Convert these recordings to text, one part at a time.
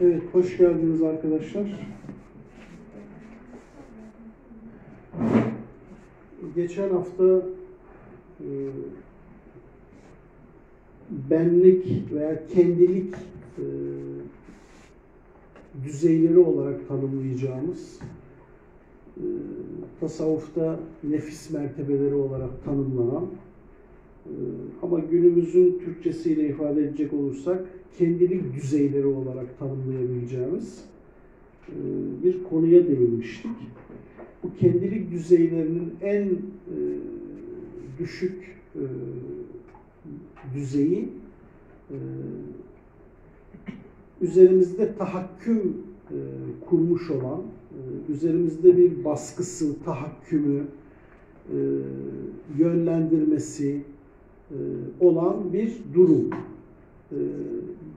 Evet, hoş geldiniz arkadaşlar. Geçen hafta e, benlik veya kendilik e, düzeyleri olarak tanımlayacağımız tasavvufta nefis mertebeleri olarak tanımlanan e, ama günümüzün Türkçesiyle ifade edecek olursak kendilik düzeyleri olarak tanımlayabileceğimiz e, bir konuya değinmiştik. Bu kendilik düzeylerinin en düşük düzeyi üzerimizde tahakküm kurmuş olan, üzerimizde bir baskısı, tahakkümü, e, yönlendirmesi e, olan bir durum. E,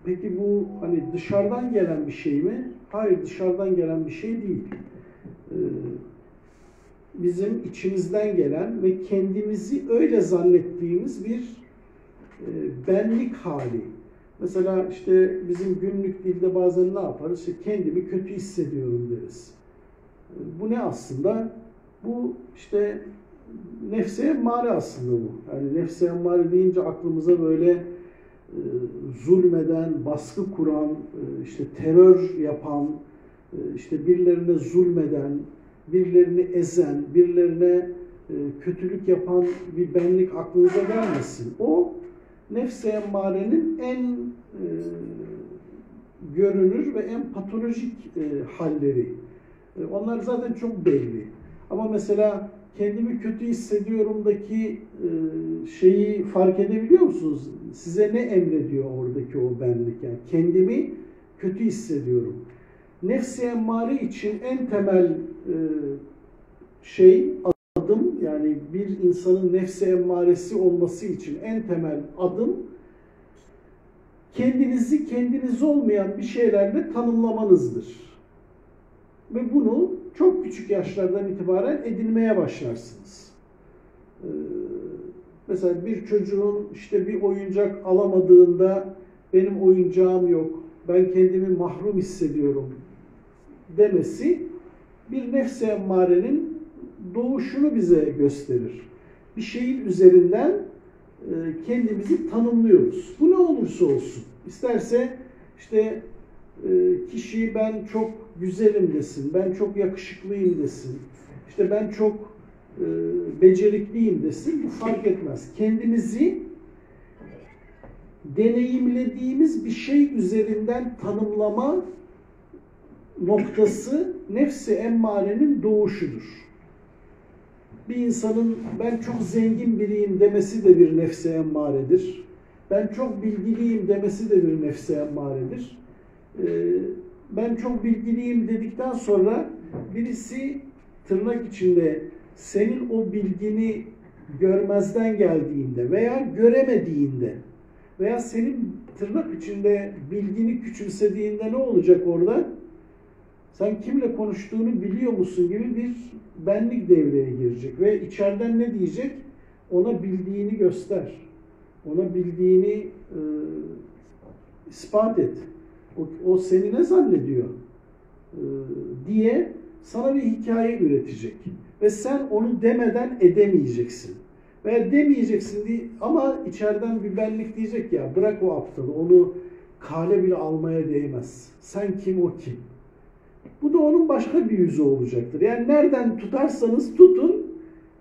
peki bu hani dışarıdan gelen bir şey mi? Hayır, dışarıdan gelen bir şey değil. Bizim içimizden gelen ve kendimizi öyle zannettiğimiz bir benlik hali. Mesela işte bizim günlük dilde bazen ne yaparız? İşte kendimi kötü hissediyorum deriz. Bu ne aslında? Bu işte nefse emmare aslında bu. Yani nefse emmare deyince aklımıza böyle e, zulmeden, baskı kuran, e, işte terör yapan, e, işte birilerine zulmeden, birilerini ezen, birilerine kötülük yapan bir benlik aklınıza gelmesin. O nefse emmarenin en görünür ve en patolojik halleri. E, onlar zaten çok belli. Ama mesela kendimi kötü hissediyorumdaki e, şeyi fark edebiliyor musunuz? Size ne emrediyor oradaki o benlik? Yani kendimi kötü hissediyorum. Nefsi emmare için en temel e, şey adım yani bir insanın nefsi emmaresi olması için en temel adım kendinizi kendiniz olmayan bir şeylerle tanımlamanızdır. Ve bunu çok küçük yaşlardan itibaren edinmeye başlarsınız. Ee, mesela bir çocuğun işte bir oyuncak alamadığında benim oyuncağım yok, ben kendimi mahrum hissediyorum demesi bir nefs emmarenin doğuşunu bize gösterir. Bir şeyin üzerinden e, kendimizi tanımlıyoruz. Bu ne olursa olsun. İsterse işte e, kişi ben çok güzelim desin, ben çok yakışıklıyım desin, işte ben çok e, becerikliyim desin, bu fark etmez. Kendimizi deneyimlediğimiz bir şey üzerinden tanımlama noktası nefsi emmarenin doğuşudur. Bir insanın ben çok zengin biriyim demesi de bir nefsi emmaredir. Ben çok bilgiliyim demesi de bir nefsi emmaredir. Ee, ben çok bilgiliyim dedikten sonra birisi tırnak içinde senin o bilgini görmezden geldiğinde veya göremediğinde veya senin tırnak içinde bilgini küçümsediğinde ne olacak orada? Sen kimle konuştuğunu biliyor musun gibi bir benlik devreye girecek ve içeriden ne diyecek? Ona bildiğini göster. Ona bildiğini e, ispat et. O, o seni ne zannediyor? E, diye sana bir hikaye üretecek. Ve sen onu demeden edemeyeceksin. Veya demeyeceksin diye, ama içeriden bir benlik diyecek ya bırak o aptalı onu kale bile almaya değmez. Sen kim o kim? Bu da onun başka bir yüzü olacaktır. Yani nereden tutarsanız tutun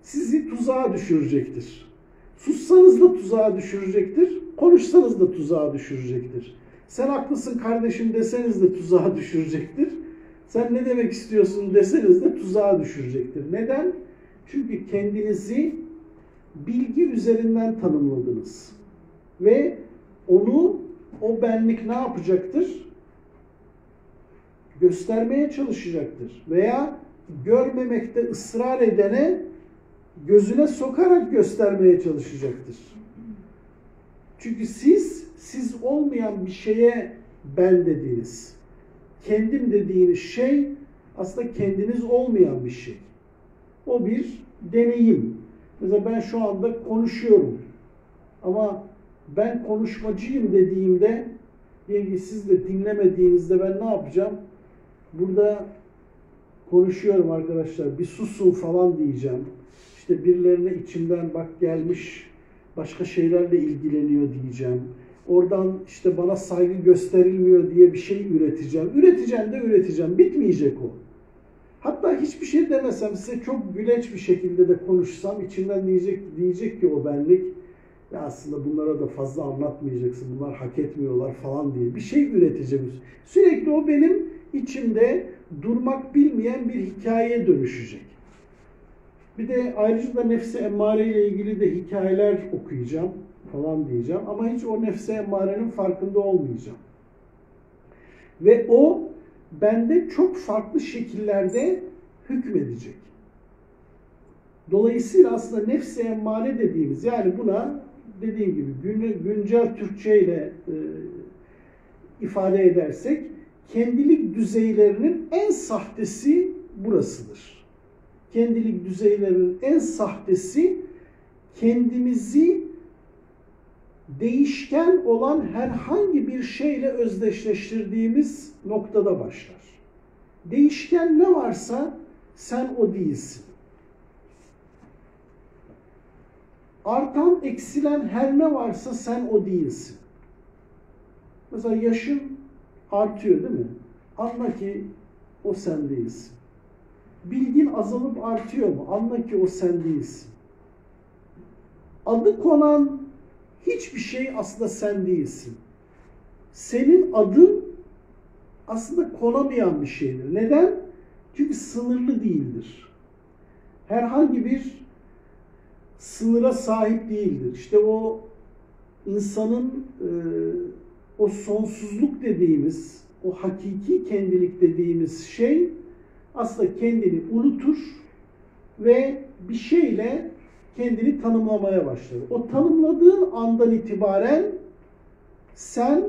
sizi tuzağa düşürecektir. Sussanız da tuzağa düşürecektir, konuşsanız da tuzağa düşürecektir. Sen haklısın kardeşim deseniz de tuzağa düşürecektir. Sen ne demek istiyorsun deseniz de tuzağa düşürecektir. Neden? Çünkü kendinizi bilgi üzerinden tanımladınız. Ve onu o benlik ne yapacaktır? Göstermeye çalışacaktır. Veya görmemekte ısrar edene gözüne sokarak göstermeye çalışacaktır. Çünkü siz, siz olmayan bir şeye ben dediniz. Kendim dediğiniz şey aslında kendiniz olmayan bir şey. O bir deneyim. Mesela ben şu anda konuşuyorum. Ama ben konuşmacıyım dediğimde diyelim ki siz de dinlemediğinizde ben ne yapacağım? Burada konuşuyorum arkadaşlar. Bir susun falan diyeceğim. İşte birilerine içimden bak gelmiş başka şeylerle ilgileniyor diyeceğim. Oradan işte bana saygı gösterilmiyor diye bir şey üreteceğim. Üreteceğim de üreteceğim. Bitmeyecek o. Hatta hiçbir şey demesem size çok güleç bir şekilde de konuşsam içimden diyecek, diyecek ki o benlik ya aslında bunlara da fazla anlatmayacaksın. Bunlar hak etmiyorlar falan diye bir şey üreteceğim. Sürekli o benim içimde durmak bilmeyen bir hikayeye dönüşecek. Bir de ayrıca da nefsi emmare ile ilgili de hikayeler okuyacağım falan diyeceğim. Ama hiç o nefsi emmarenin farkında olmayacağım. Ve o bende çok farklı şekillerde hükmedecek. Dolayısıyla aslında nefsi emmare dediğimiz yani buna dediğim gibi gün, güncel Türkçe ile e, ifade edersek kendilik düzeylerinin en sahtesi burasıdır. Kendilik düzeylerinin en sahtesi kendimizi değişken olan herhangi bir şeyle özdeşleştirdiğimiz noktada başlar. Değişken ne varsa sen o değilsin. Artan, eksilen her ne varsa sen o değilsin. Mesela yaşın artıyor değil mi? Anla ki o sen değilsin. Bilgin azalıp artıyor mu? Anla ki o sen değilsin. Adı konan hiçbir şey aslında sen değilsin. Senin adın aslında konamayan bir şeydir. Neden? Çünkü sınırlı değildir. Herhangi bir sınıra sahip değildir. İşte o insanın e, o sonsuzluk dediğimiz, o hakiki kendilik dediğimiz şey aslında kendini unutur ve bir şeyle kendini tanımlamaya başlar. O tanımladığın andan itibaren sen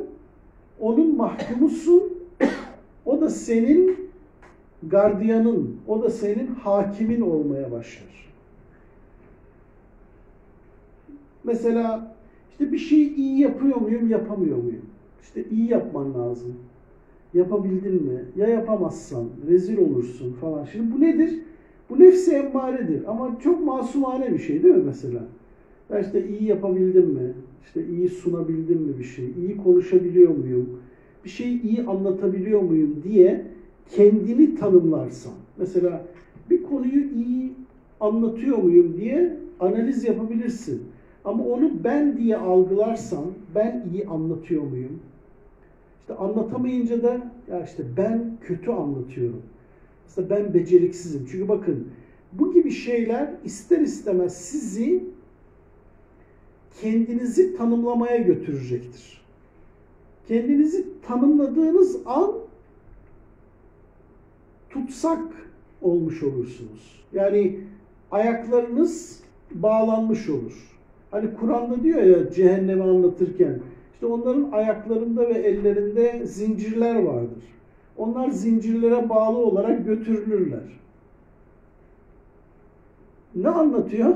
onun mahkumusun, o da senin gardiyanın, o da senin hakimin olmaya başlar. Mesela işte bir şeyi iyi yapıyor muyum, yapamıyor muyum? İşte iyi yapman lazım. Yapabildin mi? Ya yapamazsan rezil olursun falan. Şimdi bu nedir? Bu nefsi emmaredir ama çok masumane bir şey değil mi mesela? Ya işte iyi yapabildim mi? İşte iyi sunabildim mi bir şey? İyi konuşabiliyor muyum? Bir şeyi iyi anlatabiliyor muyum diye kendini tanımlarsan. Mesela bir konuyu iyi anlatıyor muyum diye analiz yapabilirsin. Ama onu ben diye algılarsan ben iyi anlatıyor muyum? İşte anlatamayınca da ya işte ben kötü anlatıyorum. Aslında ben beceriksizim. Çünkü bakın bu gibi şeyler ister istemez sizi kendinizi tanımlamaya götürecektir. Kendinizi tanımladığınız an tutsak olmuş olursunuz. Yani ayaklarınız bağlanmış olur. Hani Kur'an'da diyor ya cehennemi anlatırken işte onların ayaklarında ve ellerinde zincirler vardır. Onlar zincirlere bağlı olarak götürülürler. Ne anlatıyor?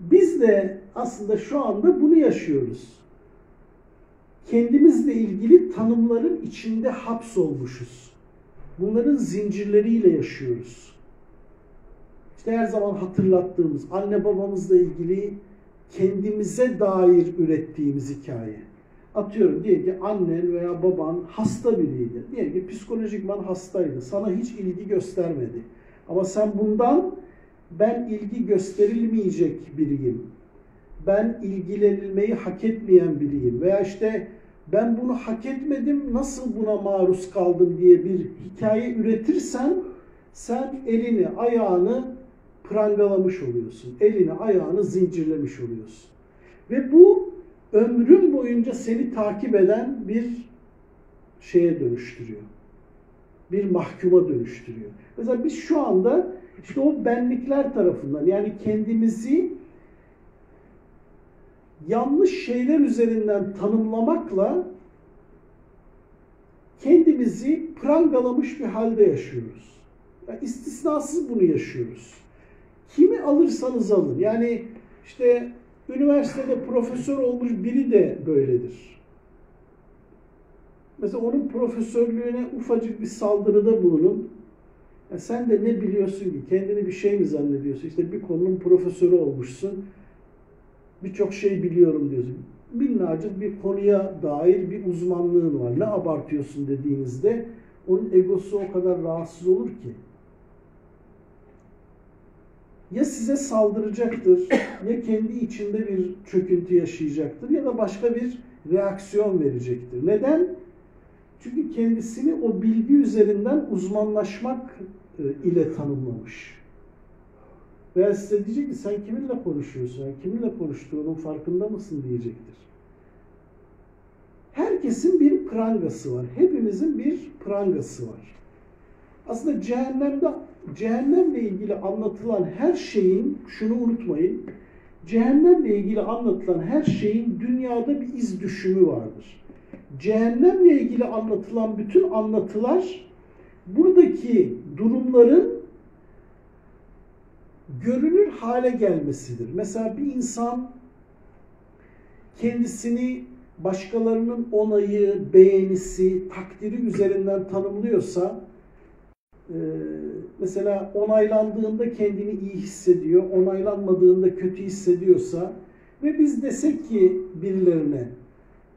Biz de aslında şu anda bunu yaşıyoruz. Kendimizle ilgili tanımların içinde hapsolmuşuz. Bunların zincirleriyle yaşıyoruz. İşte her zaman hatırlattığımız anne babamızla ilgili kendimize dair ürettiğimiz hikaye. Atıyorum diyelim ki annen veya baban hasta biriydi. Diyelim ki psikolojikman hastaydı. Sana hiç ilgi göstermedi. Ama sen bundan ben ilgi gösterilmeyecek biriyim. Ben ilgilenilmeyi hak etmeyen biriyim. Veya işte ben bunu hak etmedim, nasıl buna maruz kaldım diye bir hikaye üretirsen sen elini, ayağını prangalamış oluyorsun. Elini, ayağını zincirlemiş oluyorsun. Ve bu ömrün boyunca seni takip eden bir şeye dönüştürüyor. Bir mahkuma dönüştürüyor. Mesela biz şu anda işte o benlikler tarafından yani kendimizi yanlış şeyler üzerinden tanımlamakla kendimizi prangalamış bir halde yaşıyoruz. Yani istisnasız bunu yaşıyoruz. kimi alırsanız alın. Yani işte üniversitede profesör olmuş biri de böyledir. Mesela onun profesörlüğüne ufacık bir saldırıda bulunun. Ya sen de ne biliyorsun ki? Kendini bir şey mi zannediyorsun? İşte bir konunun profesörü olmuşsun. Birçok şey biliyorum diyorsun. Minnacık bir konuya dair bir uzmanlığın var. Ne abartıyorsun dediğinizde onun egosu o kadar rahatsız olur ki. Ya size saldıracaktır, ya kendi içinde bir çöküntü yaşayacaktır ya da başka bir reaksiyon verecektir. Neden? Çünkü kendisini o bilgi üzerinden uzmanlaşmak e, ile tanımlamış. Veya size diyecek ki sen kiminle konuşuyorsun, yani kiminle konuştuğunun farkında mısın diyecektir. Herkesin bir prangası var. Hepimizin bir prangası var. Aslında cehennemde cehennemle ilgili anlatılan her şeyin, şunu unutmayın, cehennemle ilgili anlatılan her şeyin dünyada bir iz düşümü vardır. Cehennemle ilgili anlatılan bütün anlatılar buradaki durumların görünür hale gelmesidir. Mesela bir insan kendisini başkalarının onayı, beğenisi, takdiri üzerinden tanımlıyorsa e, mesela onaylandığında kendini iyi hissediyor, onaylanmadığında kötü hissediyorsa ve biz desek ki birilerine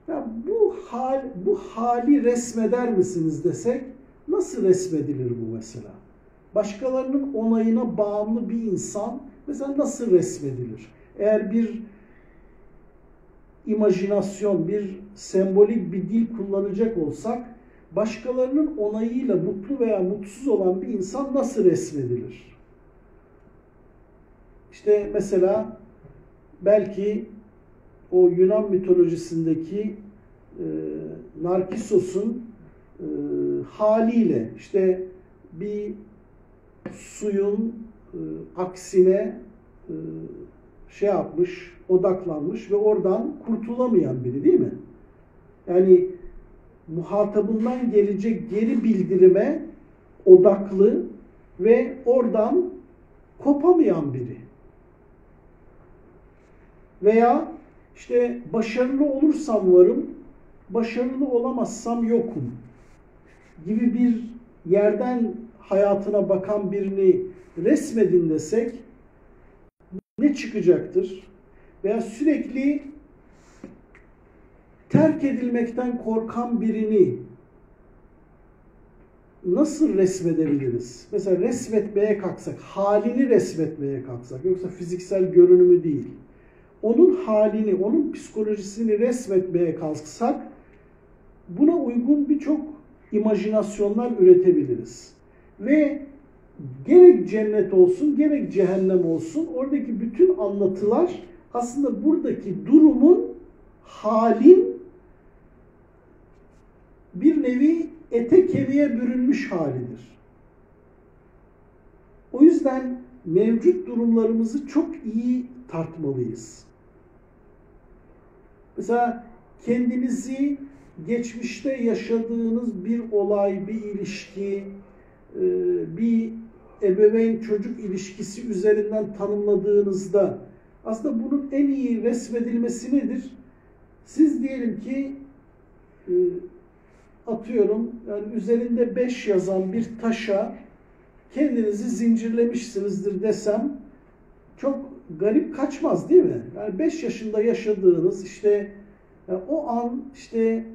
ya bu hal bu hali resmeder misiniz desek nasıl resmedilir bu mesela? Başkalarının onayına bağımlı bir insan mesela nasıl resmedilir? Eğer bir imajinasyon, bir sembolik bir dil kullanacak olsak başkalarının onayıyla mutlu veya mutsuz olan bir insan nasıl resmedilir? İşte mesela belki o Yunan mitolojisindeki e, Narkissos'un e, haliyle işte bir suyun e, aksine e, şey yapmış, odaklanmış ve oradan kurtulamayan biri değil mi? Yani muhatabından gelecek geri bildirime odaklı ve oradan kopamayan biri. Veya işte başarılı olursam varım, başarılı olamazsam yokum gibi bir yerden hayatına bakan birini resmedin desek ne çıkacaktır? Veya sürekli terk edilmekten korkan birini nasıl resmedebiliriz? Mesela resmetmeye kalksak, halini resmetmeye kalksak, yoksa fiziksel görünümü değil. Onun halini, onun psikolojisini resmetmeye kalksak, buna uygun birçok imajinasyonlar üretebiliriz. Ve gerek cennet olsun, gerek cehennem olsun, oradaki bütün anlatılar aslında buradaki durumun, halin bir nevi ete kemiğe bürünmüş halidir. O yüzden mevcut durumlarımızı çok iyi tartmalıyız. Mesela kendinizi geçmişte yaşadığınız bir olay, bir ilişki, e, bir ebeveyn çocuk ilişkisi üzerinden tanımladığınızda aslında bunun en iyi resmedilmesi nedir? Siz diyelim ki e, atıyorum yani üzerinde 5 yazan bir taşa kendinizi zincirlemişsinizdir desem çok garip kaçmaz değil mi? Yani 5 yaşında yaşadığınız işte yani o an işte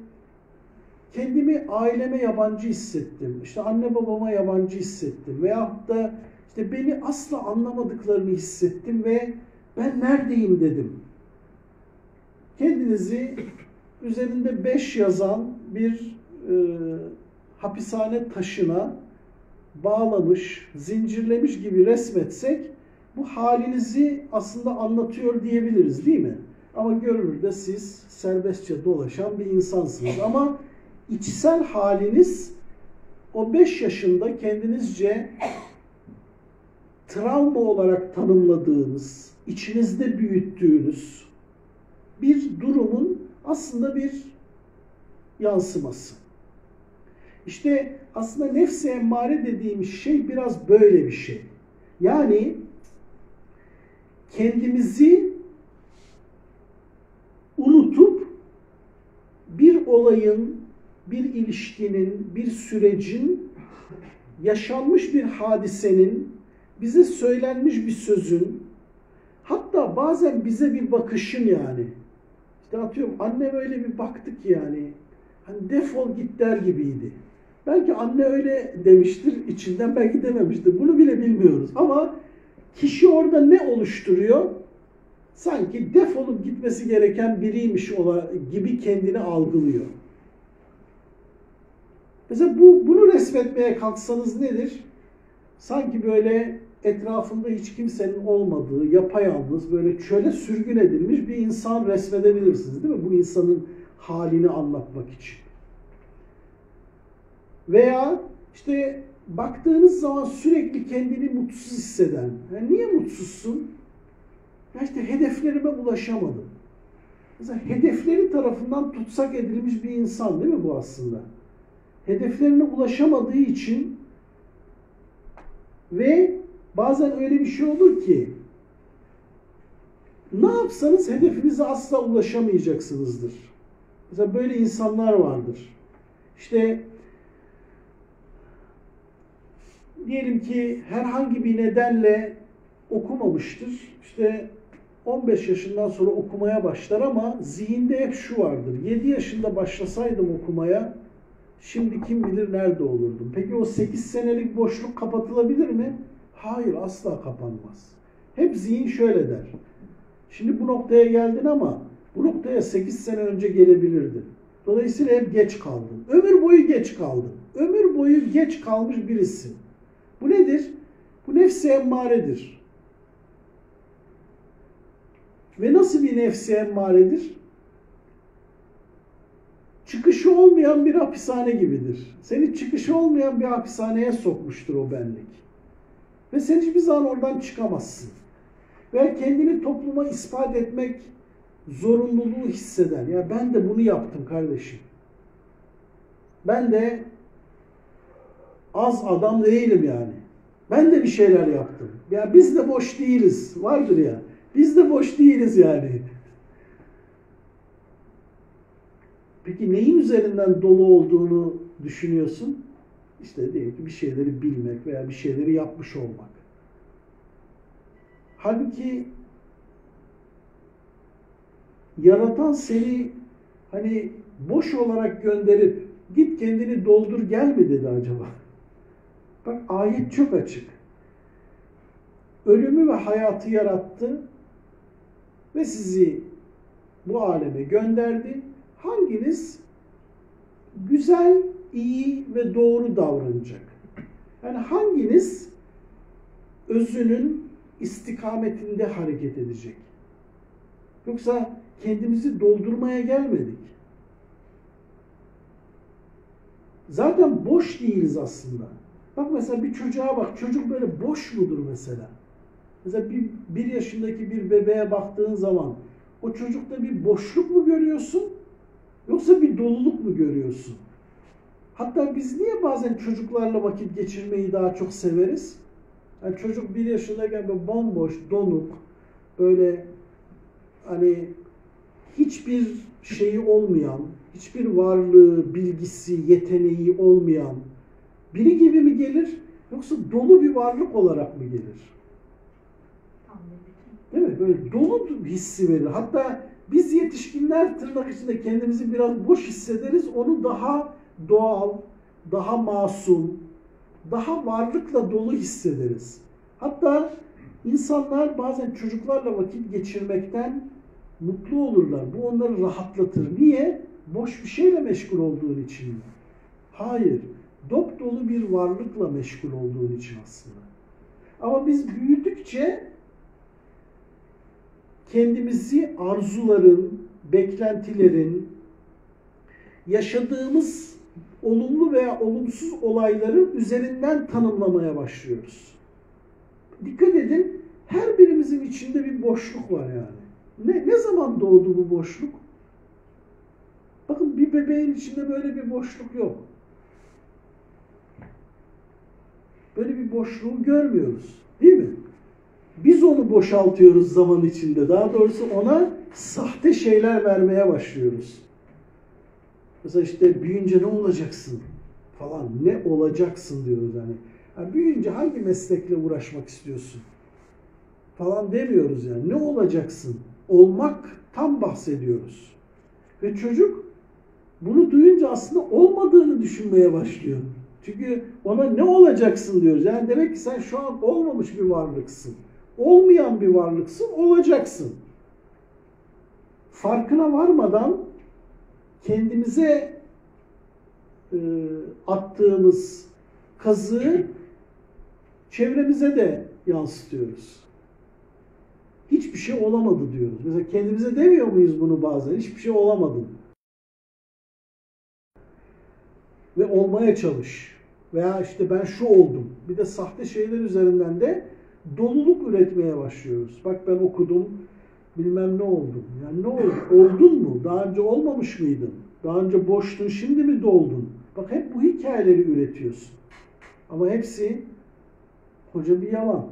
kendimi aileme yabancı hissettim. İşte anne babama yabancı hissettim. Veyahut da işte beni asla anlamadıklarını hissettim ve ben neredeyim dedim. Kendinizi üzerinde 5 yazan bir e, hapishane taşına bağlamış, zincirlemiş gibi resmetsek bu halinizi aslında anlatıyor diyebiliriz değil mi? Ama görünürde siz serbestçe dolaşan bir insansınız. Ama içsel haliniz o 5 yaşında kendinizce travma olarak tanımladığınız, içinizde büyüttüğünüz bir durumun aslında bir yansıması. İşte aslında nefsi emmare dediğimiz şey biraz böyle bir şey. Yani kendimizi unutup bir olayın, bir ilişkinin, bir sürecin, yaşanmış bir hadisenin, bize söylenmiş bir sözün, hatta bazen bize bir bakışın yani. İşte atıyorum annem öyle bir baktı ki yani, hani defol git der gibiydi. Belki anne öyle demiştir, içinden belki dememiştir. Bunu bile bilmiyoruz. Ama kişi orada ne oluşturuyor? Sanki defolup gitmesi gereken biriymiş gibi kendini algılıyor. Mesela bu, bunu resmetmeye kalksanız nedir? Sanki böyle etrafında hiç kimsenin olmadığı, yapayalnız, böyle çöle sürgün edilmiş bir insan resmedebilirsiniz değil mi? Bu insanın halini anlatmak için. Veya işte baktığınız zaman sürekli kendini mutsuz hisseden. Yani niye mutsuzsun? Ya işte hedeflerime ulaşamadım. Mesela hedefleri tarafından tutsak edilmiş bir insan değil mi bu aslında? Hedeflerine ulaşamadığı için ve bazen öyle bir şey olur ki ne yapsanız hedefinize asla ulaşamayacaksınızdır. Mesela böyle insanlar vardır. İşte diyelim ki herhangi bir nedenle okumamıştır. İşte 15 yaşından sonra okumaya başlar ama zihinde hep şu vardır. 7 yaşında başlasaydım okumaya şimdi kim bilir nerede olurdum. Peki o 8 senelik boşluk kapatılabilir mi? Hayır asla kapanmaz. Hep zihin şöyle der. Şimdi bu noktaya geldin ama bu noktaya 8 sene önce gelebilirdin. Dolayısıyla hep geç kaldın. Ömür boyu geç kaldın. Ömür boyu geç kalmış birisin. Bu nedir? Bu nefsi emmaredir. Ve nasıl bir nefsi emmaredir? Çıkışı olmayan bir hapishane gibidir. Seni çıkışı olmayan bir hapishaneye sokmuştur o benlik. Ve sen hiçbir zaman oradan çıkamazsın. Ve kendini topluma ispat etmek zorunluluğu hisseden. Ya ben de bunu yaptım kardeşim. Ben de az adam değilim yani. Ben de bir şeyler yaptım. Ya biz de boş değiliz. Vardır ya. Biz de boş değiliz yani. Peki neyin üzerinden dolu olduğunu düşünüyorsun? İşte diyelim ki bir şeyleri bilmek veya bir şeyleri yapmış olmak. Halbuki yaratan seni hani boş olarak gönderip git kendini doldur gel mi dedi acaba? Bak ayet çok açık. Ölümü ve hayatı yarattı ve sizi bu aleme gönderdi. Hanginiz güzel, iyi ve doğru davranacak? Yani hanginiz özünün istikametinde hareket edecek? Yoksa kendimizi doldurmaya gelmedik. Zaten boş değiliz aslında. Bak mesela bir çocuğa bak. Çocuk böyle boş mudur mesela? Mesela bir, bir yaşındaki bir bebeğe baktığın zaman o çocukta bir boşluk mu görüyorsun? Yoksa bir doluluk mu görüyorsun? Hatta biz niye bazen çocuklarla vakit geçirmeyi daha çok severiz? Yani çocuk bir yaşındayken böyle bomboş, donuk, böyle hani hiçbir şeyi olmayan, hiçbir varlığı, bilgisi, yeteneği olmayan biri gibi mi gelir yoksa dolu bir varlık olarak mı gelir? Değil mi? Böyle dolu hissi verir. Hatta biz yetişkinler tırnak içinde kendimizi biraz boş hissederiz. Onu daha doğal, daha masum, daha varlıkla dolu hissederiz. Hatta insanlar bazen çocuklarla vakit geçirmekten mutlu olurlar. Bu onları rahatlatır. Niye? Boş bir şeyle meşgul olduğun için? Hayır. Dop dolu bir varlıkla meşgul olduğun için aslında. Ama biz büyüdükçe kendimizi arzuların, beklentilerin, yaşadığımız olumlu veya olumsuz olayların üzerinden tanımlamaya başlıyoruz. Dikkat edin, her birimizin içinde bir boşluk var yani. Ne, ne zaman doğdu bu boşluk? Bakın bir bebeğin içinde böyle bir boşluk yok. Böyle bir boşluğu görmüyoruz. Değil mi? Biz onu boşaltıyoruz zaman içinde. Daha doğrusu ona sahte şeyler vermeye başlıyoruz. Mesela işte büyüyünce ne olacaksın falan. Ne olacaksın diyoruz yani. yani büyüyünce hangi meslekle uğraşmak istiyorsun? Falan demiyoruz yani. Ne olacaksın? Olmak tam bahsediyoruz. Ve çocuk bunu duyunca aslında olmadığını düşünmeye başlıyor. Çünkü ona ne olacaksın diyoruz. Yani demek ki sen şu an olmamış bir varlıksın. Olmayan bir varlıksın, olacaksın. Farkına varmadan kendimize e, attığımız kazığı çevremize de yansıtıyoruz. Hiçbir şey olamadı diyoruz. Mesela kendimize demiyor muyuz bunu bazen? Hiçbir şey olamadı. Ve olmaya çalış. Veya işte ben şu oldum. Bir de sahte şeyler üzerinden de doluluk üretmeye başlıyoruz. Bak ben okudum, bilmem ne oldum. Yani ne oldu? Oldun mu? Daha önce olmamış mıydın? Daha önce boştun, şimdi mi doldun? Bak hep bu hikayeleri üretiyorsun. Ama hepsi koca bir yalan.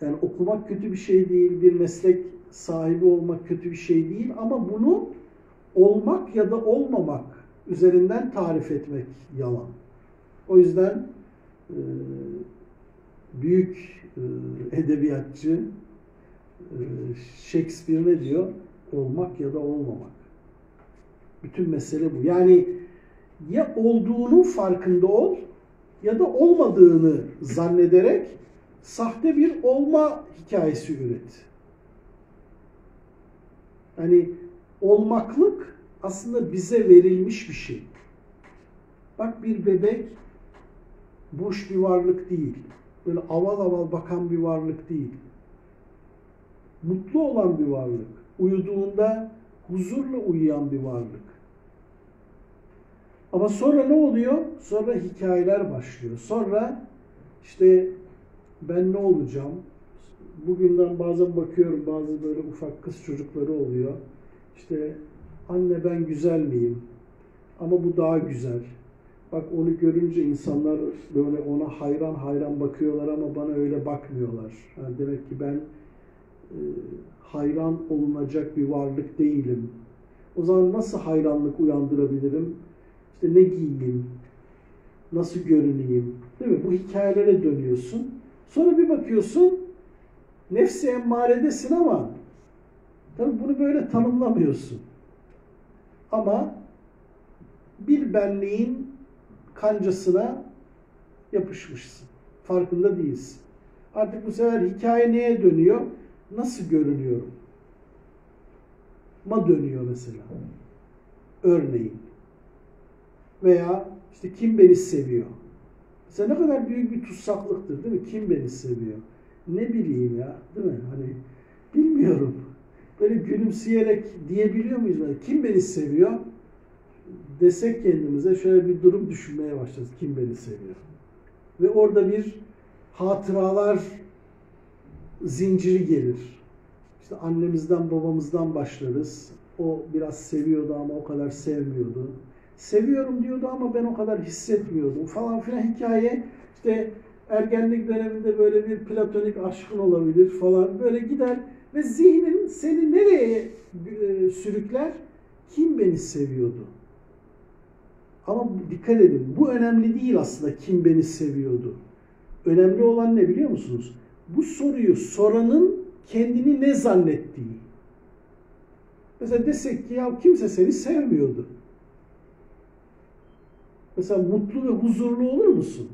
Yani okumak kötü bir şey değil, bir meslek sahibi olmak kötü bir şey değil ama bunu olmak ya da olmamak üzerinden tarif etmek yalan. O yüzden e, büyük e, edebiyatçı e, Shakespeare ne diyor? Olmak ya da olmamak. Bütün mesele bu. Yani ya olduğunun farkında ol ya da olmadığını zannederek sahte bir olma hikayesi üret. Yani olmaklık aslında bize verilmiş bir şey. Bak bir bebek boş bir varlık değil. Böyle aval aval bakan bir varlık değil. Mutlu olan bir varlık. Uyuduğunda huzurla uyuyan bir varlık. Ama sonra ne oluyor? Sonra hikayeler başlıyor. Sonra işte ben ne olacağım? Bugünden bazen bakıyorum bazı böyle ufak kız çocukları oluyor. İşte anne ben güzel miyim? Ama bu daha güzel. Bak onu görünce insanlar böyle ona hayran hayran bakıyorlar ama bana öyle bakmıyorlar. Yani demek ki ben e, hayran olunacak bir varlık değilim. O zaman nasıl hayranlık uyandırabilirim? İşte ne giyeyim? Nasıl görüneyim? Değil mi? Bu hikayelere dönüyorsun. Sonra bir bakıyorsun nefsi emmaredesin ama tabii bunu böyle tanımlamıyorsun. Ama bir benliğin kancasına yapışmışsın. Farkında değilsin. Artık bu sefer hikaye neye dönüyor? Nasıl görünüyorum? Ma dönüyor mesela. Örneğin. Veya işte kim beni seviyor? Mesela ne kadar büyük bir tutsaklıktır değil mi? Kim beni seviyor? Ne bileyim ya değil mi? Hani bilmiyorum. Böyle gülümseyerek diyebiliyor muyuz? Böyle? Kim beni seviyor? Desek kendimize şöyle bir durum düşünmeye başlarız. Kim beni seviyor? Ve orada bir hatıralar zinciri gelir. İşte annemizden babamızdan başlarız. O biraz seviyordu ama o kadar sevmiyordu seviyorum diyordu ama ben o kadar hissetmiyordum falan filan hikaye işte ergenlik döneminde böyle bir platonik aşkın olabilir falan böyle gider ve zihnin seni nereye e, sürükler? Kim beni seviyordu? Ama dikkat edin bu önemli değil aslında kim beni seviyordu. Önemli olan ne biliyor musunuz? Bu soruyu soranın kendini ne zannettiği. Mesela desek ki ya kimse seni sevmiyordu. Mesela mutlu ve huzurlu olur musun?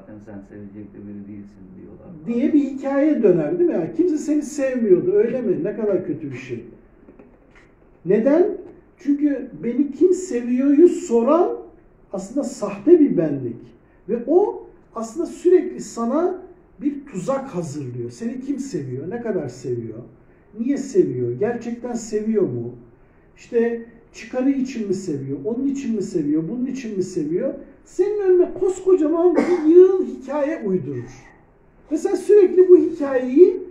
Zaten sen sevecek de biri değilsin diyorlar. Diye bir hikaye döner değil mi? Yani kimse seni sevmiyordu öyle mi? Ne kadar kötü bir şey. Neden? Çünkü beni kim seviyoryu soran aslında sahte bir benlik. Ve o aslında sürekli sana bir tuzak hazırlıyor. Seni kim seviyor? Ne kadar seviyor? Niye seviyor? Gerçekten seviyor mu? İşte çıkarı için mi seviyor, onun için mi seviyor, bunun için mi seviyor? Senin önüne koskocaman bir yığın hikaye uydurur. Ve sen sürekli bu hikayeyi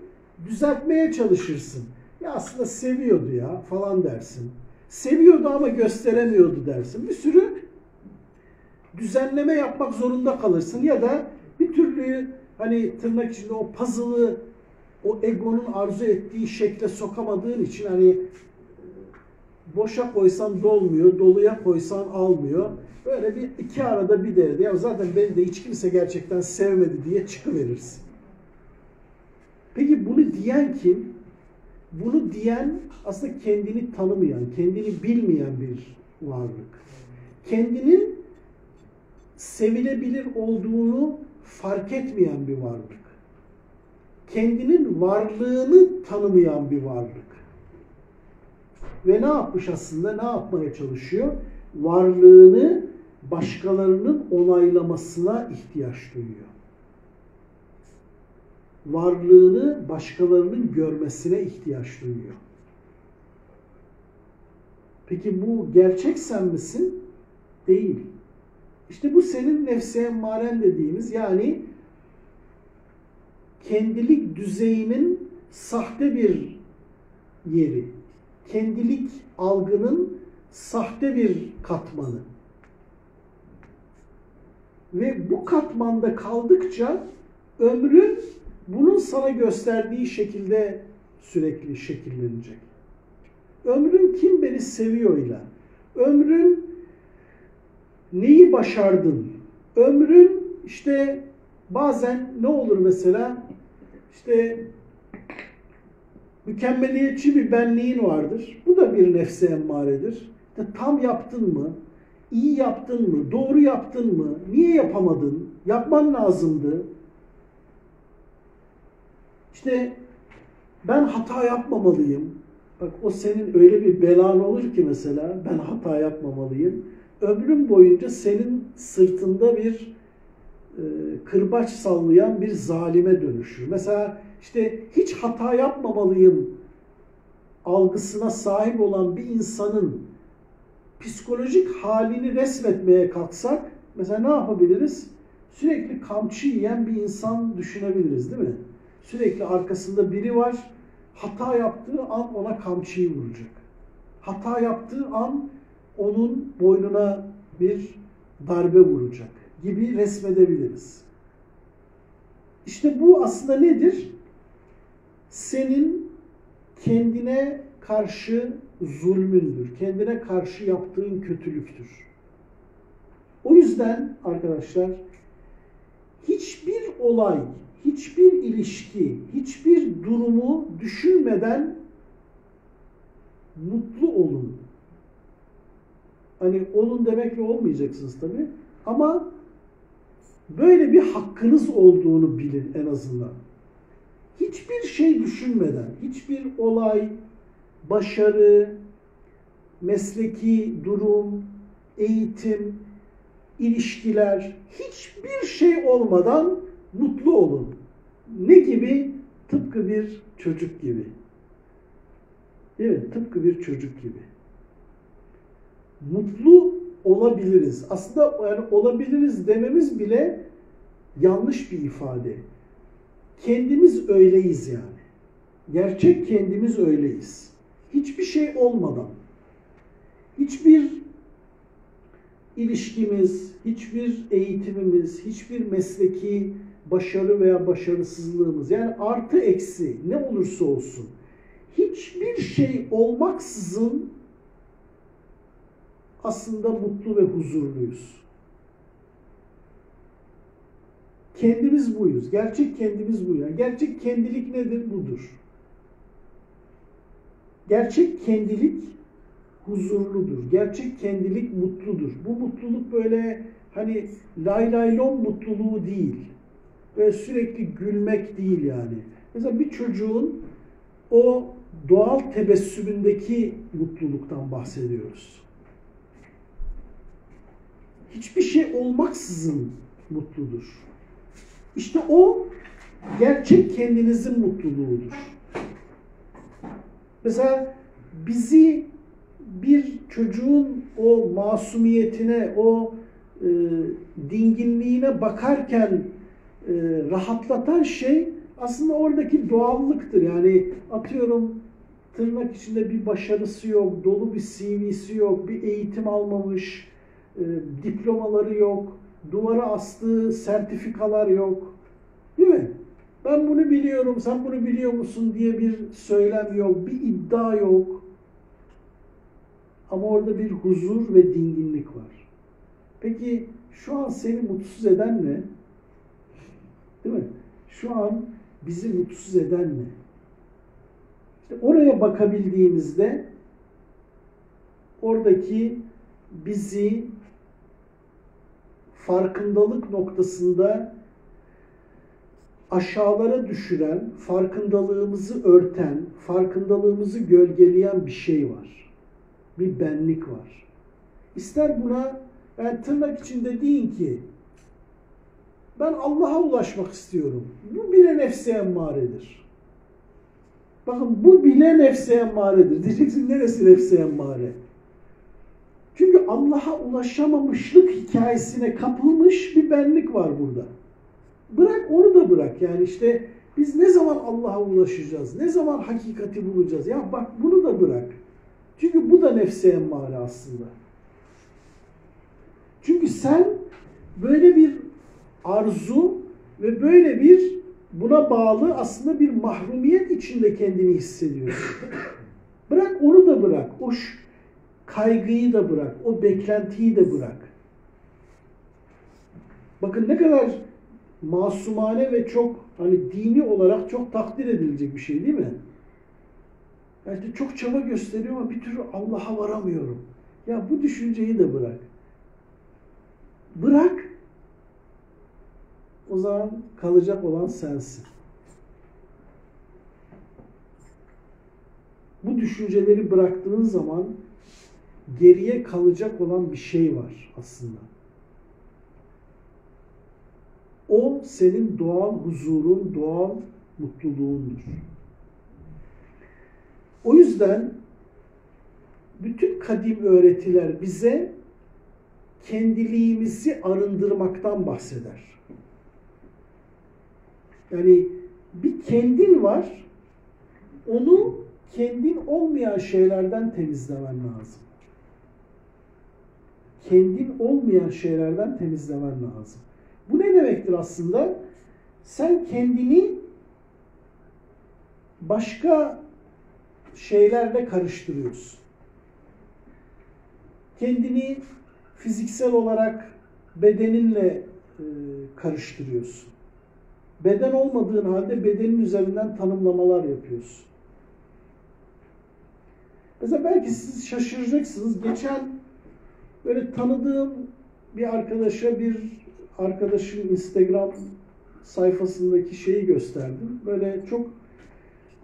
düzeltmeye çalışırsın. Ya aslında seviyordu ya falan dersin. Seviyordu ama gösteremiyordu dersin. Bir sürü düzenleme yapmak zorunda kalırsın ya da bir türlü hani tırnak içinde o puzzle'ı o egonun arzu ettiği şekle sokamadığın için hani boşa koysan dolmuyor, doluya koysan almıyor. Böyle bir iki arada bir derede. Ya zaten beni de hiç kimse gerçekten sevmedi diye çıkıverirsin. Peki bunu diyen kim? Bunu diyen aslında kendini tanımayan, kendini bilmeyen bir varlık. Kendinin sevilebilir olduğunu fark etmeyen bir varlık. Kendinin varlığını tanımayan bir varlık. Ve ne yapmış aslında? Ne yapmaya çalışıyor? Varlığını başkalarının onaylamasına ihtiyaç duyuyor. Varlığını başkalarının görmesine ihtiyaç duyuyor. Peki bu gerçek sen misin? Değil. İşte bu senin nefsi emmaren dediğimiz yani kendilik düzeyinin sahte bir yeri. Kendilik algının sahte bir katmanı. Ve bu katmanda kaldıkça ömrün bunun sana gösterdiği şekilde sürekli şekillenecek. Ömrün kim beni seviyorla, ömrün neyi başardın, ömrün işte bazen ne olur mesela işte mükemmeliyetçi bir benliğin vardır. Bu da bir nefse emmaredir. İşte tam yaptın mı? İyi yaptın mı? Doğru yaptın mı? Niye yapamadın? Yapman lazımdı. İşte ben hata yapmamalıyım. Bak o senin öyle bir belan olur ki mesela ben hata yapmamalıyım. Ömrün boyunca senin sırtında bir e, kırbaç sallayan bir zalime dönüşür. Mesela işte hiç hata yapmamalıyım algısına sahip olan bir insanın psikolojik halini resmetmeye kalksak mesela ne yapabiliriz? Sürekli kamçı yiyen bir insan düşünebiliriz değil mi? Sürekli arkasında biri var. Hata yaptığı an ona kamçıyı vuracak. Hata yaptığı an onun boynuna bir darbe vuracak gibi resmedebiliriz. İşte bu aslında nedir? Senin kendine karşı zulmündür. Kendine karşı yaptığın kötülüktür. O yüzden arkadaşlar hiçbir olay, hiçbir ilişki, hiçbir durumu düşünmeden mutlu olun. Hani olun demekle olmayacaksınız tabi. Ama böyle bir hakkınız olduğunu bilin en azından. Hiçbir şey düşünmeden, hiçbir olay, başarı, mesleki durum, eğitim, ilişkiler, hiçbir şey olmadan mutlu olun. Ne gibi? Tıpkı bir çocuk gibi. Değil mi? Tıpkı bir çocuk gibi. Mutlu olabiliriz. Aslında yani olabiliriz dememiz bile yanlış bir ifade. Kendimiz öyleyiz yani. Gerçek kendimiz öyleyiz. Hiçbir şey olmadan, hiçbir ilişkimiz, hiçbir eğitimimiz, hiçbir mesleki başarı veya başarısızlığımız yani artı eksi ne olursa olsun hiçbir şey olmaksızın aslında mutlu ve huzurluyuz. Kendimiz buyuz. Gerçek kendimiz bu. Yani gerçek kendilik nedir? Budur. Gerçek kendilik huzurludur. Gerçek kendilik mutludur. Bu mutluluk böyle hani lay lay lom mutluluğu değil. Böyle sürekli gülmek değil yani. Mesela bir çocuğun o doğal tebessümündeki mutluluktan bahsediyoruz. Hiçbir şey olmaksızın mutludur. İşte o gerçek kendinizin mutluluğudur. Mesela bizi bir çocuğun o masumiyetine, o e, dinginliğine bakarken e, rahatlatan şey aslında oradaki doğallıktır. Yani atıyorum tırnak içinde bir başarısı yok, dolu bir CV'si yok, bir eğitim almamış, e, diplomaları yok, duvara astığı sertifikalar yok. Değil mi? Ben bunu biliyorum, sen bunu biliyor musun diye bir söylem yok, bir iddia yok. Ama orada bir huzur ve dinginlik var. Peki şu an seni mutsuz eden ne? Değil mi? Şu an bizi mutsuz eden ne? İşte oraya bakabildiğimizde oradaki bizi farkındalık noktasında aşağılara düşüren, farkındalığımızı örten, farkındalığımızı gölgeleyen bir şey var. Bir benlik var. İster buna ben tırnak içinde deyin ki ben Allah'a ulaşmak istiyorum. Bu bile nefse emmaredir. Bakın bu bile nefse emmaredir. Diyeceksin neresi nefse emmare? Allah'a ulaşamamışlık hikayesine kapılmış bir benlik var burada. Bırak onu da bırak. Yani işte biz ne zaman Allah'a ulaşacağız? Ne zaman hakikati bulacağız? Ya bak bunu da bırak. Çünkü bu da nefse emmare aslında. Çünkü sen böyle bir arzu ve böyle bir buna bağlı aslında bir mahrumiyet içinde kendini hissediyorsun. bırak onu da bırak. O kaygıyı da bırak. O beklentiyi de bırak. Bakın ne kadar masumane ve çok hani dini olarak çok takdir edilecek bir şey değil mi? Yani çok çaba gösteriyor ama bir türlü Allah'a varamıyorum. Ya bu düşünceyi de bırak. Bırak. O zaman kalacak olan sensin. Bu düşünceleri bıraktığın zaman geriye kalacak olan bir şey var aslında. O senin doğal huzurun, doğal mutluluğundur. O yüzden bütün kadim öğretiler bize kendiliğimizi arındırmaktan bahseder. Yani bir kendin var, onu kendin olmayan şeylerden temizlemen lazım. Kendin olmayan şeylerden temizlemen lazım. Bu ne demektir aslında? Sen kendini başka şeylerle karıştırıyorsun. Kendini fiziksel olarak bedeninle e, karıştırıyorsun. Beden olmadığın halde bedenin üzerinden tanımlamalar yapıyorsun. Mesela belki siz şaşıracaksınız. Geçen böyle tanıdığım bir arkadaşa bir arkadaşın Instagram sayfasındaki şeyi gösterdim. Böyle çok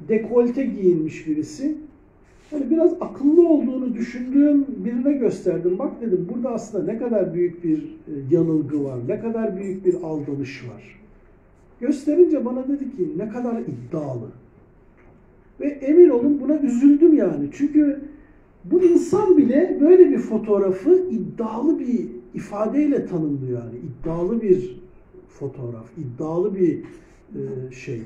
dekolte giyinmiş birisi. Hani biraz akıllı olduğunu düşündüğüm birine gösterdim. Bak dedim burada aslında ne kadar büyük bir e, yanılgı var, ne kadar büyük bir aldanış var. Gösterince bana dedi ki ne kadar iddialı. Ve emin olun buna üzüldüm yani. Çünkü bu insan bile böyle bir fotoğrafı iddialı bir ifadeyle tanımlıyor yani. İddialı bir fotoğraf, iddialı bir e, şey.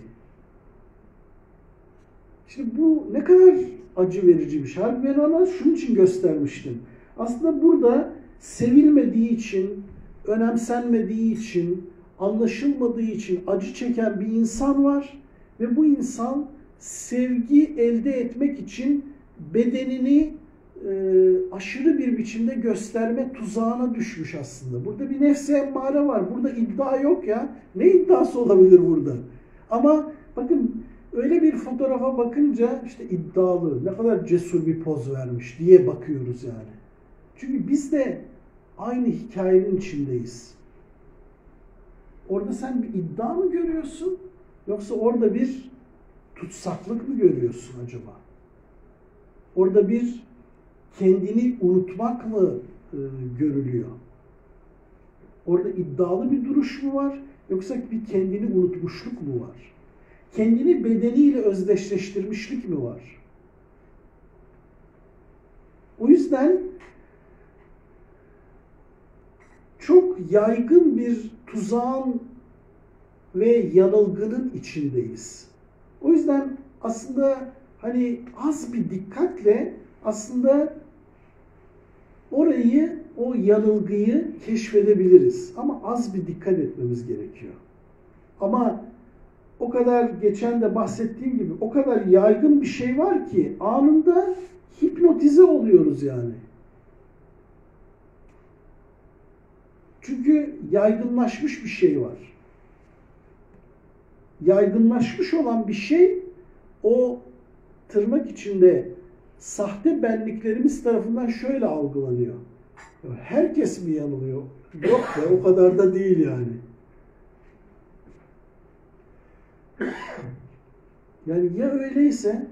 Şimdi bu ne kadar acı verici bir şey. Halbuki ben ona şunun için göstermiştim. Aslında burada sevilmediği için, önemsenmediği için, anlaşılmadığı için acı çeken bir insan var ve bu insan sevgi elde etmek için bedenini e, aşırı bir biçimde gösterme tuzağına düşmüş aslında. Burada bir nefsi emmare var. Burada iddia yok ya. Ne iddiası olabilir burada? Ama bakın öyle bir fotoğrafa bakınca işte iddialı, ne kadar cesur bir poz vermiş diye bakıyoruz yani. Çünkü biz de aynı hikayenin içindeyiz. Orada sen bir iddia mı görüyorsun? Yoksa orada bir tutsaklık mı görüyorsun acaba? Orada bir kendini unutmak mı e, görülüyor? Orada iddialı bir duruş mu var? Yoksa bir kendini unutmuşluk mu var? Kendini bedeniyle özdeşleştirmişlik mi var? O yüzden çok yaygın bir tuzağın ve yanılgının içindeyiz. O yüzden aslında hani az bir dikkatle aslında orayı, o yanılgıyı keşfedebiliriz. Ama az bir dikkat etmemiz gerekiyor. Ama o kadar geçen de bahsettiğim gibi o kadar yaygın bir şey var ki anında hipnotize oluyoruz yani. Çünkü yaygınlaşmış bir şey var. Yaygınlaşmış olan bir şey o tırnak içinde sahte benliklerimiz tarafından şöyle algılanıyor. Herkes mi yanılıyor? Yok be o kadar da değil yani. Yani ya öyleyse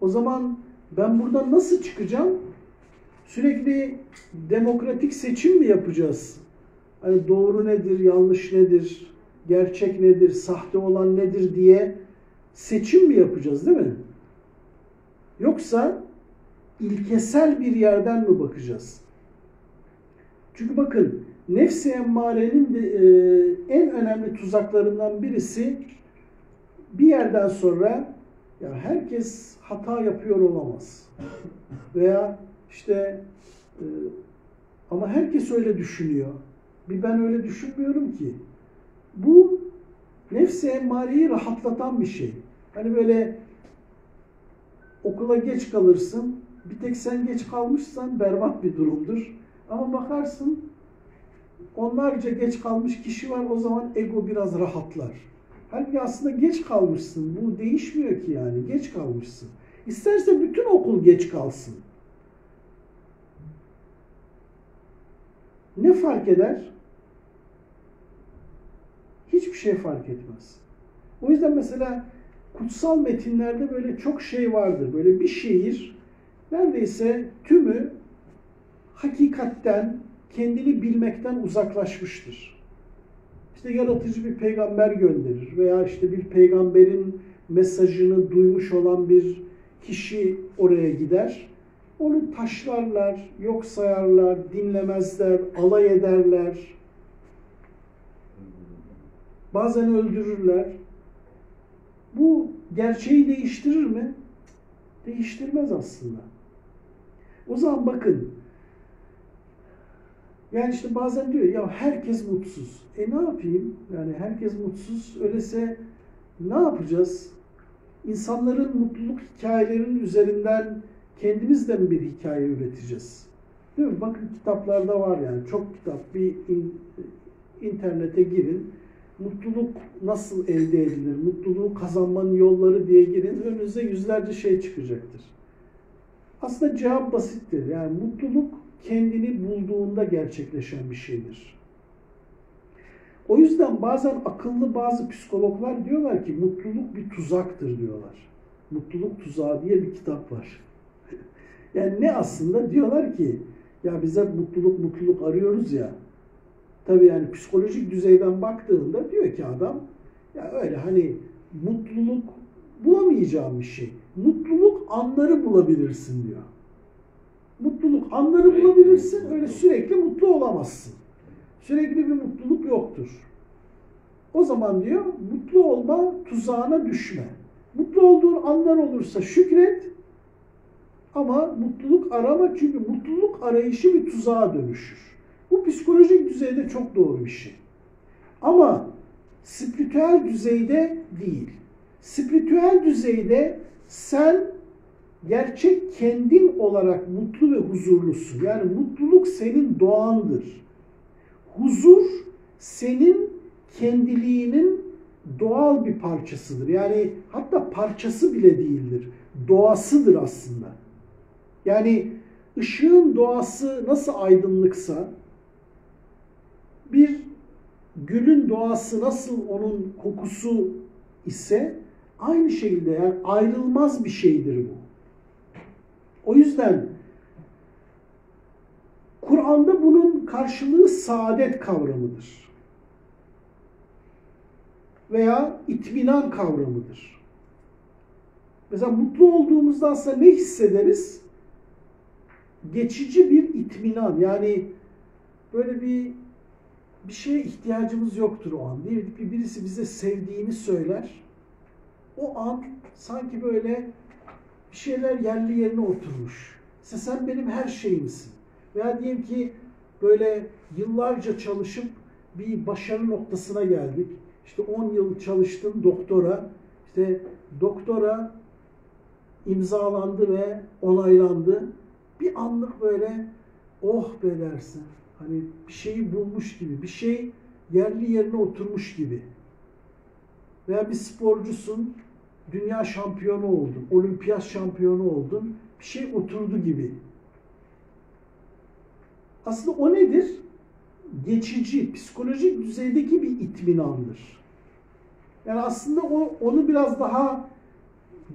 o zaman ben buradan nasıl çıkacağım? Sürekli demokratik seçim mi yapacağız? Hani doğru nedir, yanlış nedir, gerçek nedir, sahte olan nedir diye seçim mi yapacağız değil mi? Yoksa ilkesel bir yerden mi bakacağız? Çünkü bakın nefsi emmarenin de, e, en önemli tuzaklarından birisi bir yerden sonra ya herkes hata yapıyor olamaz. Veya işte e, ama herkes öyle düşünüyor. Bir ben öyle düşünmüyorum ki. Bu nefsi emmareyi rahatlatan bir şey. Hani böyle okula geç kalırsın. Bir tek sen geç kalmışsan berbat bir durumdur. Ama bakarsın onlarca geç kalmış kişi var o zaman ego biraz rahatlar. Halbuki aslında geç kalmışsın. Bu değişmiyor ki yani. Geç kalmışsın. İsterse bütün okul geç kalsın. Ne fark eder? Hiçbir şey fark etmez. O yüzden mesela kutsal metinlerde böyle çok şey vardır. Böyle bir şehir neredeyse tümü hakikatten, kendini bilmekten uzaklaşmıştır. İşte yaratıcı bir peygamber gönderir veya işte bir peygamberin mesajını duymuş olan bir kişi oraya gider. Onu taşlarlar, yok sayarlar, dinlemezler, alay ederler. Bazen öldürürler. Bu gerçeği değiştirir mi? Değiştirmez aslında. O zaman bakın. Yani işte bazen diyor ya herkes mutsuz. E ne yapayım? Yani herkes mutsuz. Öyleyse ne yapacağız? İnsanların mutluluk hikayelerinin üzerinden kendimiz de mi bir hikaye üreteceğiz? Değil mi? Bakın kitaplarda var yani. Çok kitap. Bir in, internete girin. Mutluluk nasıl elde edilir? Mutluluğu kazanmanın yolları diye girin. Önünüze yüzlerce şey çıkacaktır. Aslında cevap basittir. Yani mutluluk kendini bulduğunda gerçekleşen bir şeydir. O yüzden bazen akıllı bazı psikologlar diyorlar ki mutluluk bir tuzaktır diyorlar. Mutluluk Tuzağı diye bir kitap var. yani ne aslında? Diyorlar ki ya bize mutluluk mutluluk arıyoruz ya. Tabii yani psikolojik düzeyden baktığında diyor ki adam ya öyle hani mutluluk bulamayacağım bir şey. Mutluluk anları bulabilirsin diyor. Mutluluk anları bulabilirsin. Öyle sürekli mutlu olamazsın. Sürekli bir mutluluk yoktur. O zaman diyor mutlu olma tuzağına düşme. Mutlu olduğun anlar olursa şükret ama mutluluk arama çünkü mutluluk arayışı bir tuzağa dönüşür. Bu psikolojik düzeyde çok doğru bir şey. Ama spiritüel düzeyde değil. Spiritüel düzeyde sen gerçek kendin olarak mutlu ve huzurlusun. Yani mutluluk senin doğandır. Huzur senin kendiliğinin doğal bir parçasıdır. Yani hatta parçası bile değildir. Doğasıdır aslında. Yani ışığın doğası nasıl aydınlıksa bir gülün doğası nasıl onun kokusu ise aynı şekilde yani ayrılmaz bir şeydir bu. O yüzden Kur'an'da bunun karşılığı saadet kavramıdır. Veya itminan kavramıdır. Mesela mutlu olduğumuzda aslında ne hissederiz? Geçici bir itminan. Yani böyle bir bir şeye ihtiyacımız yoktur o an. Diyelim ki birisi bize sevdiğini söyler. O an sanki böyle bir şeyler yerli yerine oturmuş. İşte sen benim her şeyimsin. Veya diyelim ki böyle yıllarca çalışıp bir başarı noktasına geldik. işte 10 yıl çalıştın doktora. İşte doktora imzalandı ve onaylandı. Bir anlık böyle oh be dersin. Hani bir şeyi bulmuş gibi, bir şey yerli yerine oturmuş gibi. Veya bir sporcusun, dünya şampiyonu oldun, olimpiyat şampiyonu oldun, bir şey oturdu gibi. Aslında o nedir? Geçici, psikolojik düzeydeki bir itminandır. Yani aslında o onu biraz daha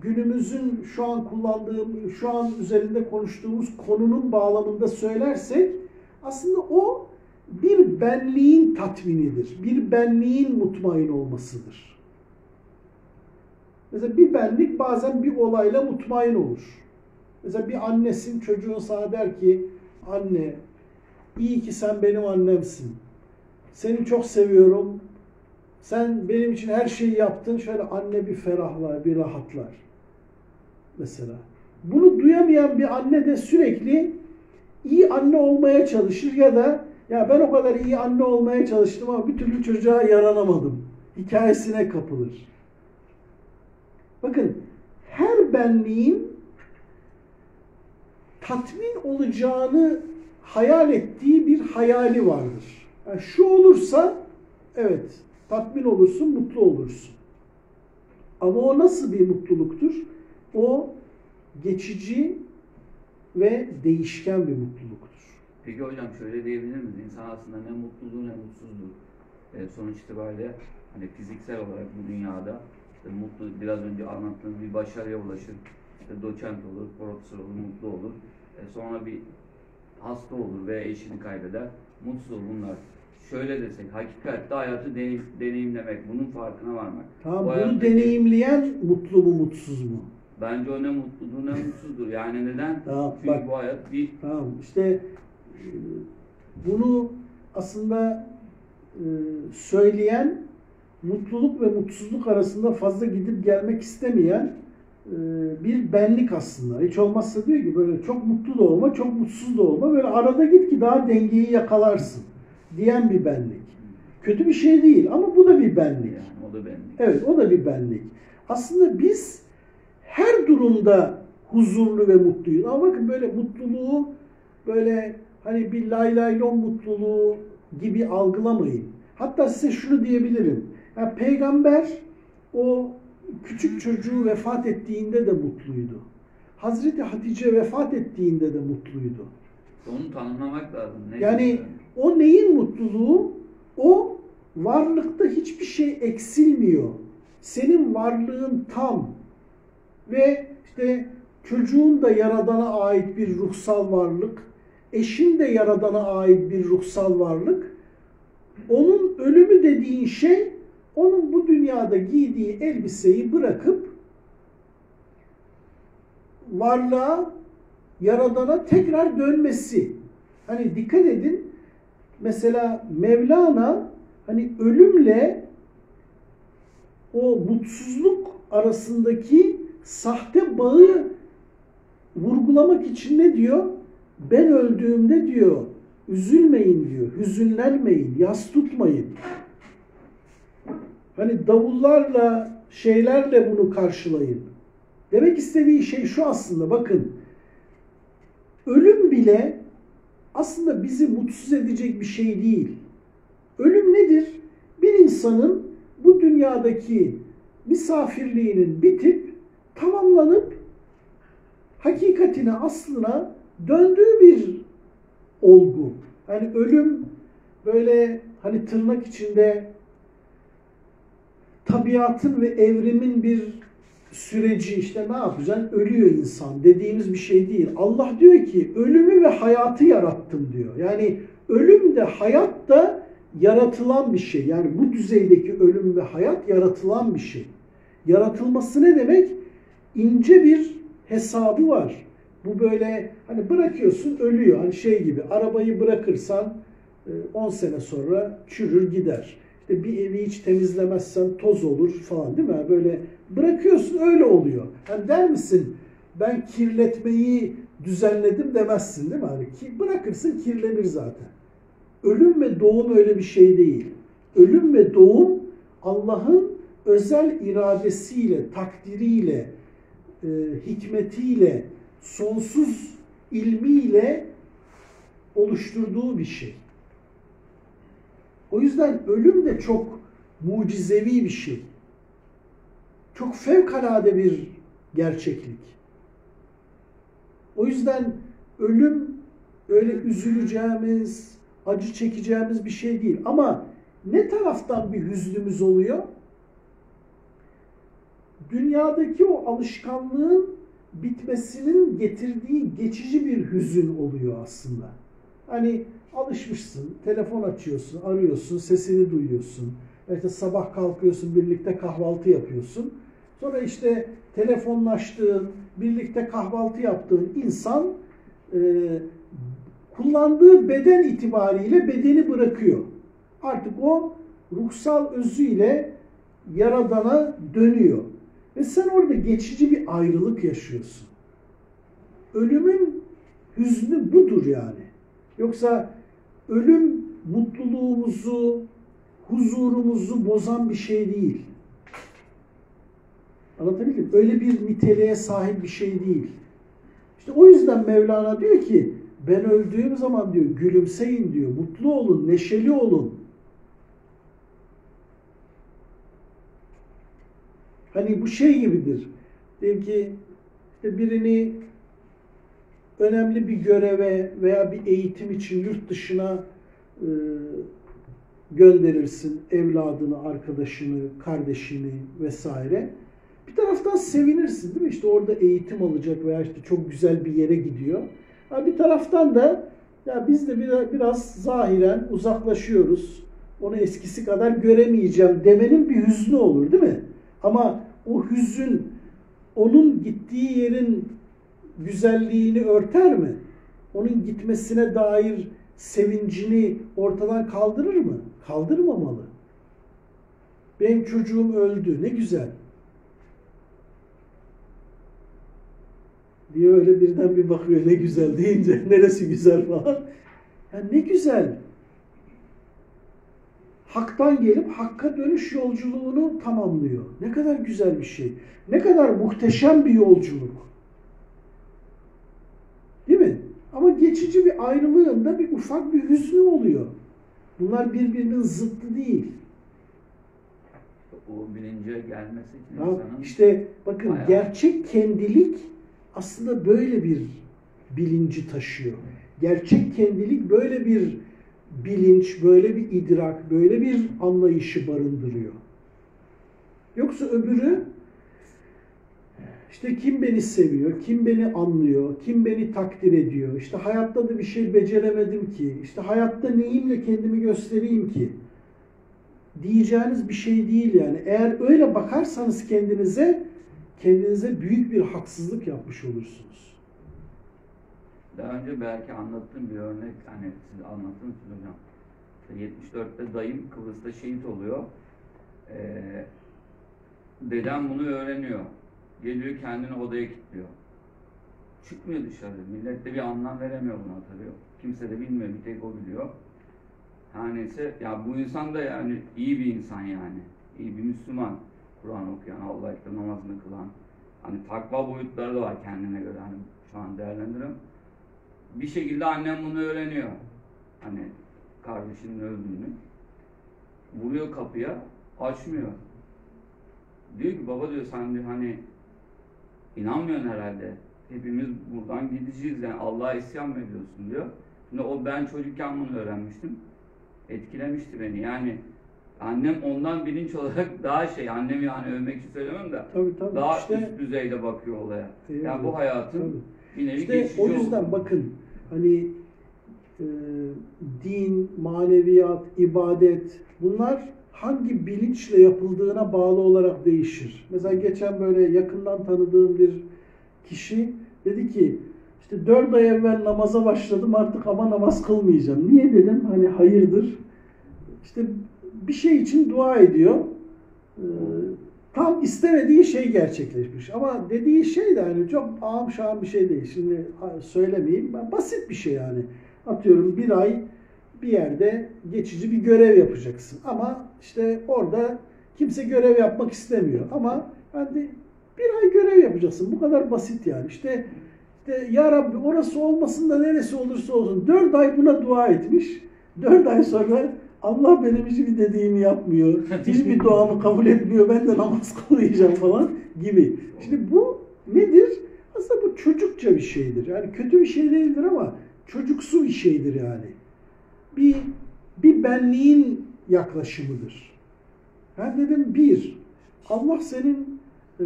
günümüzün şu an kullandığım, şu an üzerinde konuştuğumuz konunun bağlamında söylersek aslında o bir benliğin tatminidir. Bir benliğin mutmain olmasıdır. Mesela bir benlik bazen bir olayla mutmain olur. Mesela bir annesin çocuğun sana der ki anne iyi ki sen benim annemsin. Seni çok seviyorum. Sen benim için her şeyi yaptın. Şöyle anne bir ferahlar, bir rahatlar. Mesela. Bunu duyamayan bir anne de sürekli iyi anne olmaya çalışır ya da ya ben o kadar iyi anne olmaya çalıştım ama bir türlü çocuğa yaranamadım. Hikayesine kapılır. Bakın her benliğin tatmin olacağını hayal ettiği bir hayali vardır. Yani şu olursa evet tatmin olursun, mutlu olursun. Ama o nasıl bir mutluluktur? O geçici ve değişken bir mutluluktur. Peki hocam şöyle diyebilir miyiz? İnsan aslında ne mutludur ne mutsuzdur. E, sonuç itibariyle hani fiziksel olarak bu dünyada işte mutlu biraz önce anlattığınız bir başarıya ulaşır. İşte doçent olur, profesör olur, mutlu olur. E, sonra bir hasta olur ve eşini kaybeder. Mutsuz olur bunlar. Şöyle desek, hakikatte hayatı deneyim, deneyimlemek, bunun farkına varmak. Tamam, Bu bunu hayattaki- deneyimleyen mutlu mu mutsuz mu? Bence o ne mutludur ne mutsuzdur. Yani neden? Tamam, Çünkü bak. bu hayat bir Tamam işte e, bunu aslında e, söyleyen mutluluk ve mutsuzluk arasında fazla gidip gelmek istemeyen e, bir benlik aslında. Hiç olmazsa diyor ki böyle çok mutlu da olma, çok mutsuz da olma. Böyle arada git ki daha dengeyi yakalarsın diyen bir benlik. Kötü bir şey değil ama bu da bir benlik. yani o da benlik. Evet o da bir benlik. Aslında biz her durumda huzurlu ve mutluyuz. Ama bakın böyle mutluluğu böyle hani bir lay lay lon mutluluğu gibi algılamayın. Hatta size şunu diyebilirim. Yani peygamber o küçük çocuğu vefat ettiğinde de mutluydu. Hazreti Hatice vefat ettiğinde de mutluydu. Onu tanımlamak lazım. Ne Yani diyorsun? o neyin mutluluğu? O varlıkta hiçbir şey eksilmiyor. Senin varlığın tam. Ve işte çocuğun da yaradana ait bir ruhsal varlık, eşin de yaradana ait bir ruhsal varlık. Onun ölümü dediğin şey onun bu dünyada giydiği elbiseyi bırakıp varlığa, yaradana tekrar dönmesi. Hani dikkat edin mesela Mevlana hani ölümle o mutsuzluk arasındaki sahte bağı vurgulamak için ne diyor? Ben öldüğümde diyor üzülmeyin diyor, hüzünlenmeyin, yas tutmayın. Hani davullarla, şeylerle bunu karşılayın. Demek istediği şey şu aslında bakın. Ölüm bile aslında bizi mutsuz edecek bir şey değil. Ölüm nedir? Bir insanın bu dünyadaki misafirliğinin bitip tamamlanıp hakikatine, aslına döndüğü bir olgu. Yani ölüm böyle hani tırnak içinde tabiatın ve evrimin bir süreci işte ne yapacaksın? Ölüyor insan dediğimiz bir şey değil. Allah diyor ki ölümü ve hayatı yarattım diyor. Yani ölüm de hayat da yaratılan bir şey. Yani bu düzeydeki ölüm ve hayat yaratılan bir şey. Yaratılması ne demek? İnce bir hesabı var. Bu böyle hani bırakıyorsun ölüyor. Hani şey gibi arabayı bırakırsan 10 sene sonra çürür gider. İşte bir evi hiç temizlemezsen toz olur falan değil mi? Yani Böyle bırakıyorsun öyle oluyor. Hani der misin ben kirletmeyi düzenledim demezsin değil mi? Hani ki bırakırsın kirlenir zaten. Ölüm ve doğum öyle bir şey değil. Ölüm ve doğum Allah'ın özel iradesiyle, takdiriyle, e, hikmetiyle, sonsuz ilmiyle oluşturduğu bir şey. O yüzden ölüm de çok mucizevi bir şey. Çok fevkalade bir gerçeklik. O yüzden ölüm öyle üzüleceğimiz, acı çekeceğimiz bir şey değil. Ama ne taraftan bir hüznümüz oluyor? Dünyadaki o alışkanlığın bitmesinin getirdiği geçici bir hüzün oluyor aslında. Hani alışmışsın, telefon açıyorsun, arıyorsun, sesini duyuyorsun. İşte sabah kalkıyorsun, birlikte kahvaltı yapıyorsun. Sonra işte telefonlaştığın, birlikte kahvaltı yaptığın insan e, kullandığı beden itibariyle bedeni bırakıyor. Artık o ruhsal özüyle Yaradan'a dönüyor. Ve sen orada geçici bir ayrılık yaşıyorsun. Ölümün hüznü budur yani. Yoksa ölüm mutluluğumuzu, huzurumuzu bozan bir şey değil. Anlatabildim? Öyle bir niteliğe sahip bir şey değil. İşte o yüzden Mevlana diyor ki ben öldüğüm zaman diyor gülümseyin diyor, mutlu olun, neşeli olun. Hani bu şey gibidir. Diyelim ki işte birini önemli bir göreve veya bir eğitim için yurt dışına e, gönderirsin evladını, arkadaşını, kardeşini vesaire. Bir taraftan sevinirsin değil mi? İşte orada eğitim alacak veya işte çok güzel bir yere gidiyor. Ha bir taraftan da ya biz de biraz, zahiren uzaklaşıyoruz. Onu eskisi kadar göremeyeceğim demenin bir hüznü olur değil mi? Ama o hüzün onun gittiği yerin güzelliğini örter mi? Onun gitmesine dair sevincini ortadan kaldırır mı? Kaldırmamalı. Benim çocuğum öldü. Ne güzel. diye öyle birden bir bakıyor ne güzel deyince neresi güzel falan. Yani ne güzel. Hak'tan gelip Hakk'a dönüş yolculuğunu tamamlıyor. Ne kadar güzel bir şey. Ne kadar muhteşem bir yolculuk. Değil mi? Ama geçici bir ayrılığında bir ufak bir hüznü oluyor. Bunlar birbirinin zıttı değil. O bilince gelmesi için Ya insanın işte bakın Bayağı. gerçek kendilik aslında böyle bir bilinci taşıyor. Gerçek kendilik böyle bir bilinç, böyle bir idrak, böyle bir anlayışı barındırıyor. Yoksa öbürü işte kim beni seviyor, kim beni anlıyor, kim beni takdir ediyor. İşte hayatta da bir şey beceremedim ki. İşte hayatta neyimle kendimi göstereyim ki? Diyeceğiniz bir şey değil yani. Eğer öyle bakarsanız kendinize, kendinize büyük bir haksızlık yapmış olursunuz. Daha önce belki anlattığım bir örnek, hani siz anlattınız siz hocam. İşte 74'te dayım Kıbrıs'ta şehit oluyor. Ee, dedem bunu öğreniyor. Geliyor kendini odaya kilitliyor. Çıkmıyor dışarı. Millet de bir anlam veremiyor buna tabii. Kimse de bilmiyor, bir tek o biliyor. Her neyse, ya bu insan da yani iyi bir insan yani. İyi bir Müslüman. Kur'an okuyan, Allah ekber namazını kılan. Hani takva boyutları da var kendine göre. Hani şu an değerlendiriyorum bir şekilde annem bunu öğreniyor. Hani kardeşinin öldüğünü. Vuruyor kapıya, açmıyor. Diyor ki baba diyor sen diyor hani inanmıyorsun herhalde. Hepimiz buradan gideceğiz yani Allah'a isyan mı ediyorsun diyor. Şimdi o ben çocukken bunu öğrenmiştim. Etkilemişti beni. Yani annem ondan bilinç olarak daha şey, annemi yani övmek için söylemiyorum da Tabii tabii. daha işte, üst düzeyde bakıyor olaya. Yani bu hayatın tabii. bir nevi İşte o yüzden olduğu. bakın hani e, din, maneviyat, ibadet bunlar hangi bilinçle yapıldığına bağlı olarak değişir. Mesela geçen böyle yakından tanıdığım bir kişi dedi ki işte dört ay evvel namaza başladım artık ama namaz kılmayacağım. Niye dedim hani hayırdır. İşte bir şey için dua ediyor. Ee, tam istemediği şey gerçekleşmiş. Ama dediği şey de hani çok ağam şahım bir şey değil. Şimdi söylemeyeyim. Basit bir şey yani. Atıyorum bir ay bir yerde geçici bir görev yapacaksın. Ama işte orada Kimse görev yapmak istemiyor ama hani bir ay görev yapacaksın. Bu kadar basit yani. İşte, işte ya Rabbi orası olmasın da neresi olursa olsun. Dört ay buna dua etmiş. Dört ay sonra Allah benim hiçbir dediğimi yapmıyor. Hiçbir duamı kabul etmiyor. Ben de namaz kılmayacağım falan gibi. Şimdi bu nedir? Aslında bu çocukça bir şeydir. Yani kötü bir şey değildir ama çocuksu bir şeydir yani. Bir, bir benliğin yaklaşımıdır. Ben dedim bir, Allah senin e,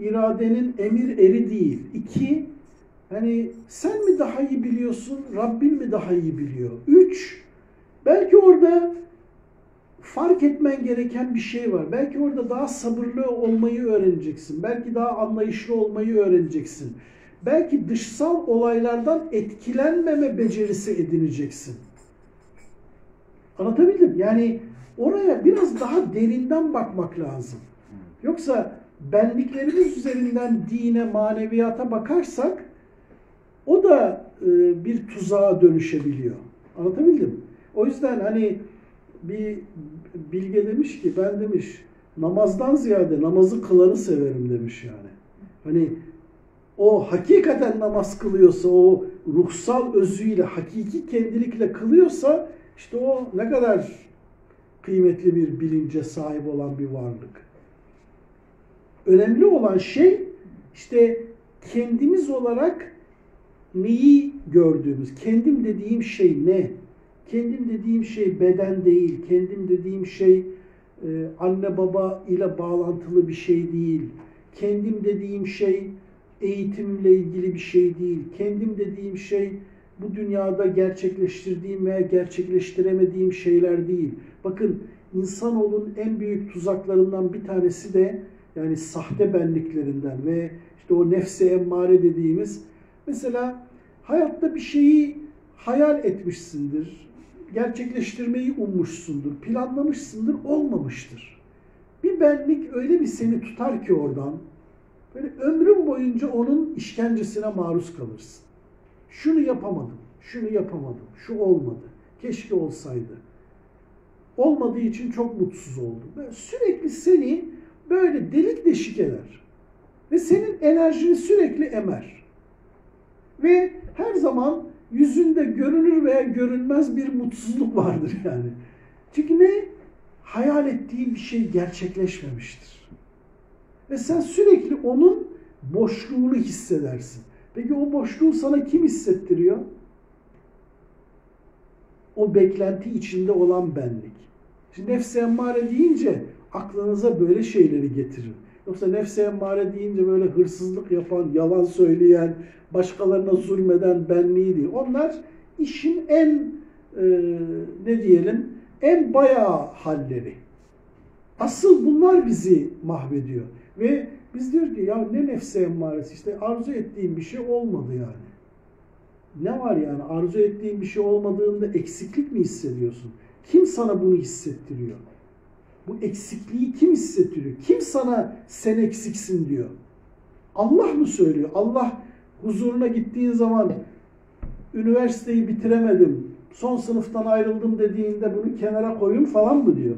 iradenin emir eri değil. İki, hani sen mi daha iyi biliyorsun, Rabbin mi daha iyi biliyor? Üç, belki orada fark etmen gereken bir şey var. Belki orada daha sabırlı olmayı öğreneceksin. Belki daha anlayışlı olmayı öğreneceksin. Belki dışsal olaylardan etkilenmeme becerisi edineceksin. Anlatabildim? Yani oraya biraz daha derinden bakmak lazım. Yoksa benliklerimiz üzerinden dine, maneviyata bakarsak o da e, bir tuzağa dönüşebiliyor. Anlatabildim? O yüzden hani bir bilge demiş ki ben demiş namazdan ziyade namazı kılanı severim demiş yani. Hani o hakikaten namaz kılıyorsa, o ruhsal özüyle, hakiki kendilikle kılıyorsa işte o ne kadar kıymetli bir bilince sahip olan bir varlık. Önemli olan şey işte kendimiz olarak neyi gördüğümüz, kendim dediğim şey ne? Kendim dediğim şey beden değil, kendim dediğim şey e, anne baba ile bağlantılı bir şey değil. Kendim dediğim şey eğitimle ilgili bir şey değil. Kendim dediğim şey bu dünyada gerçekleştirdiğim veya gerçekleştiremediğim şeyler değil. Bakın insanoğlunun en büyük tuzaklarından bir tanesi de yani sahte benliklerinden ve işte o nefse emmare dediğimiz mesela hayatta bir şeyi hayal etmişsindir, gerçekleştirmeyi ummuşsundur, planlamışsındır, olmamıştır. Bir benlik öyle bir seni tutar ki oradan, böyle ömrün boyunca onun işkencesine maruz kalırsın. Şunu yapamadım, şunu yapamadım, şu olmadı, keşke olsaydı. Olmadığı için çok mutsuz oldum. Böyle sürekli seni böyle delik deşik eder. Ve senin enerjini sürekli emer. Ve her zaman yüzünde görünür veya görünmez bir mutsuzluk vardır yani. Çünkü ne? Hayal ettiğin bir şey gerçekleşmemiştir. Ve sen sürekli onun boşluğunu hissedersin. Peki o boşluğu sana kim hissettiriyor? O beklenti içinde olan benlik. Şimdi nefse emmare deyince aklınıza böyle şeyleri getirin. Yoksa nefse emmare deyince böyle hırsızlık yapan, yalan söyleyen, başkalarına zulmeden benliği değil. Onlar işin en e, ne diyelim en bayağı halleri. Asıl bunlar bizi mahvediyor. Ve biz diyor ki ya ne nefse emmaresi işte arzu ettiğim bir şey olmadı yani. Ne var yani arzu ettiğin bir şey olmadığında eksiklik mi hissediyorsun? Kim sana bunu hissettiriyor? Bu eksikliği kim hissettiriyor? Kim sana sen eksiksin diyor? Allah mı söylüyor? Allah huzuruna gittiğin zaman üniversiteyi bitiremedim, son sınıftan ayrıldım dediğinde bunu kenara koyun falan mı diyor?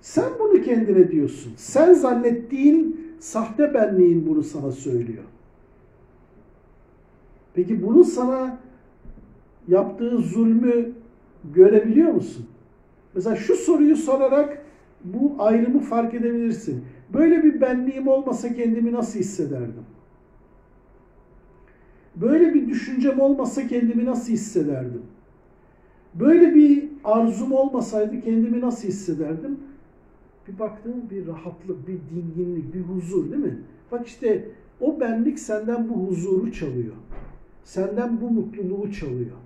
Sen bunu kendine diyorsun. Sen zannettiğin sahte benliğin bunu sana söylüyor. Peki bunun sana yaptığı zulmü görebiliyor musun? Mesela şu soruyu sorarak bu ayrımı fark edebilirsin. Böyle bir benliğim olmasa kendimi nasıl hissederdim? Böyle bir düşüncem olmasa kendimi nasıl hissederdim? Böyle bir arzum olmasaydı kendimi nasıl hissederdim? Bir baktın bir rahatlık, bir dinginlik, bir huzur değil mi? Bak işte o benlik senden bu huzuru çalıyor. Senden bu mutluluğu çalıyor.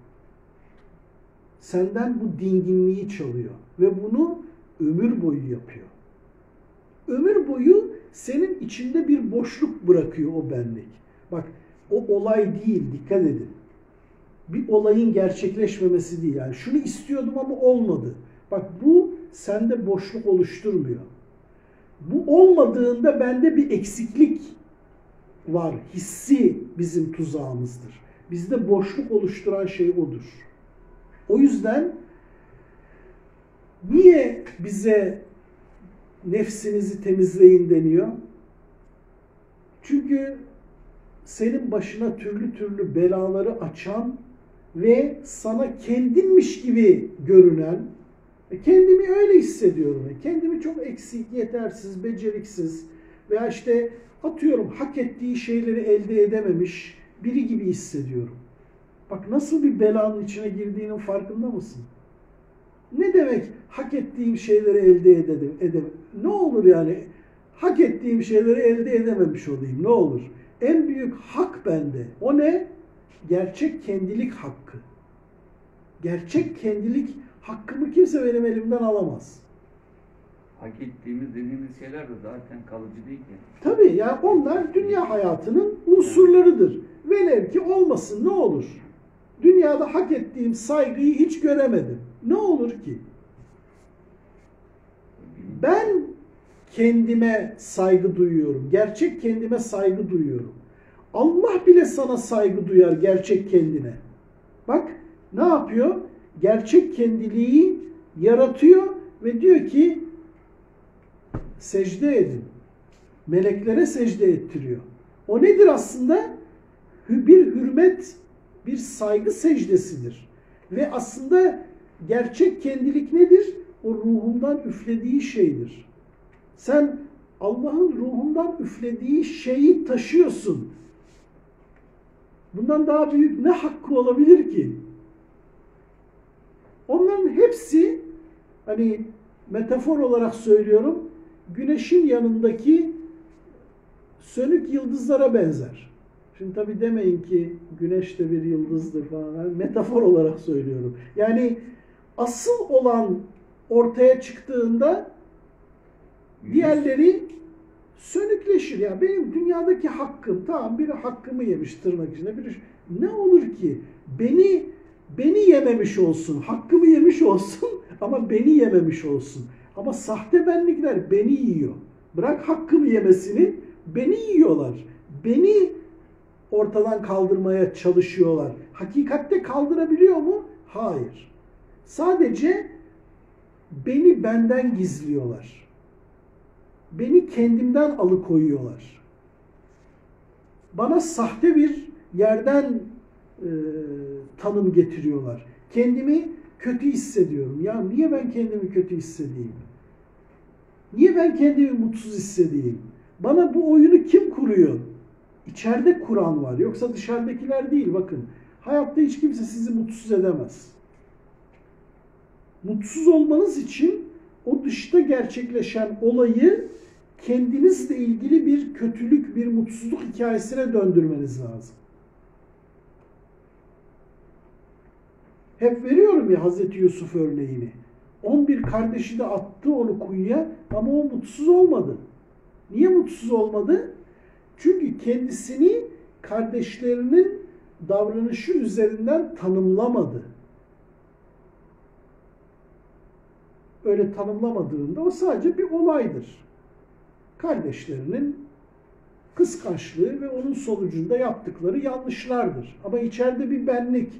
Senden bu dinginliği çalıyor. Ve bunu ömür boyu yapıyor. Ömür boyu senin içinde bir boşluk bırakıyor o benlik. Bak o olay değil, dikkat edin. Bir olayın gerçekleşmemesi değil. Yani şunu istiyordum ama olmadı. Bak bu sende boşluk oluşturmuyor. Bu olmadığında bende bir eksiklik var. Hissi bizim tuzağımızdır. Bizde boşluk oluşturan şey odur. O yüzden niye bize nefsinizi temizleyin deniyor? Çünkü senin başına türlü türlü belaları açan ve sana kendinmiş gibi görünen, e, kendimi öyle hissediyorum. E, Kendimi çok eksik, yetersiz, beceriksiz veya işte atıyorum hak ettiği şeyleri elde edememiş biri gibi hissediyorum. Bak nasıl bir belanın içine girdiğinin farkında mısın? Ne demek hak ettiğim şeyleri elde ededim, edem Ne olur yani hak ettiğim şeyleri elde edememiş olayım ne olur? En büyük hak bende. O ne? Gerçek kendilik hakkı. Gerçek kendilik hakkımı kimse benim elimden alamaz. Hak ettiğimiz dediğimiz şeyler de zaten kalıcı değil ki. Tabii ya onlar dünya hayatının unsurlarıdır. Velev ki olmasın ne olur? Dünyada hak ettiğim saygıyı hiç göremedim. Ne olur ki? Ben kendime saygı duyuyorum. Gerçek kendime saygı duyuyorum. Allah bile sana saygı duyar gerçek kendine. Bak ne yapıyor? Gerçek kendiliği yaratıyor ve diyor ki secde edin. Meleklere secde ettiriyor. O nedir aslında? Bir hürmet, bir saygı secdesidir. Ve aslında gerçek kendilik nedir? O ruhundan üflediği şeydir. Sen Allah'ın ruhundan üflediği şeyi taşıyorsun. Bundan daha büyük ne hakkı olabilir ki? Onların hepsi hani metafor olarak söylüyorum güneşin yanındaki sönük yıldızlara benzer. Şimdi tabi demeyin ki güneş de bir yıldızdır falan. Yani metafor olarak söylüyorum. Yani asıl olan ortaya çıktığında diğerleri sönükleşir. Ya benim dünyadaki hakkım tamam biri hakkımı yemiş tırnak içinde biri ne olur ki beni beni yememiş olsun, hakkımı yemiş olsun ama beni yememiş olsun. Ama sahte benlikler beni yiyor. Bırak hakkımı yemesini beni yiyorlar. Beni ortadan kaldırmaya çalışıyorlar. Hakikatte kaldırabiliyor mu? Hayır. Sadece beni benden gizliyorlar. Beni kendimden alıkoyuyorlar. Bana sahte bir yerden e, tanım getiriyorlar. Kendimi kötü hissediyorum. Ya niye ben kendimi kötü hissedeyim? Niye ben kendimi mutsuz hissedeyim? Bana bu oyunu kim kuruyor? İçeride kuran var. Yoksa dışarıdakiler değil. Bakın hayatta hiç kimse sizi mutsuz edemez. Mutsuz olmanız için o dışta gerçekleşen olayı kendinizle ilgili bir kötülük, bir mutsuzluk hikayesine döndürmeniz lazım. Hep veriyorum ya Hazreti Yusuf örneğini. 11 kardeşi de attı onu kuyuya ama o mutsuz olmadı. Niye mutsuz olmadı? Çünkü kendisini kardeşlerinin davranışı üzerinden tanımlamadı. Öyle tanımlamadığında o sadece bir olaydır. Kardeşlerinin kıskançlığı ve onun sonucunda yaptıkları yanlışlardır. Ama içeride bir benlik,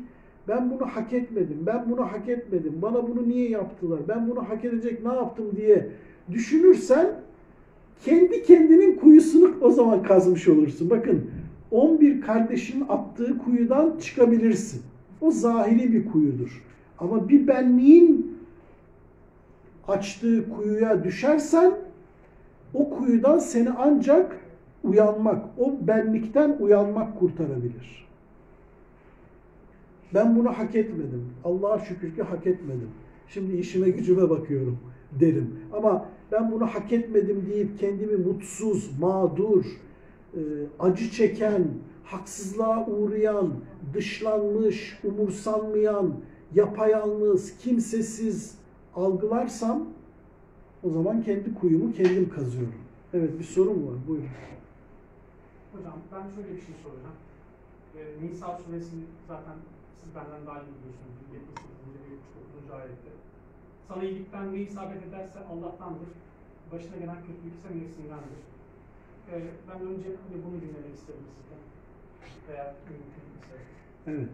ben bunu hak etmedim, ben bunu hak etmedim, bana bunu niye yaptılar, ben bunu hak edecek ne yaptım diye düşünürsen kendi kendinin kuyusunu o zaman kazmış olursun. Bakın 11 kardeşin attığı kuyudan çıkabilirsin. O zahiri bir kuyudur. Ama bir benliğin açtığı kuyuya düşersen o kuyudan seni ancak uyanmak, o benlikten uyanmak kurtarabilir. Ben bunu hak etmedim. Allah'a şükür ki hak etmedim. Şimdi işime gücüme bakıyorum derim. Ama ben bunu hak etmedim deyip kendimi mutsuz, mağdur, e, acı çeken, haksızlığa uğrayan, dışlanmış, umursanmayan, yapayalnız, kimsesiz algılarsam o zaman kendi kuyumu kendim kazıyorum. Evet bir sorun var. Buyurun. Hocam ben şöyle bir şey soracağım. Ee, Nisa suresini zaten siz benden daha iyi biliyorsunuz. 78. ve 39. ayette. Sana iyilikten ne isabet ederse Allah'tandır. Başına gelen kötülük ise nefsindendir. Ee, ben önce hani bunu dinlemek istedim sizden. Eğer mümkün ise. Evet.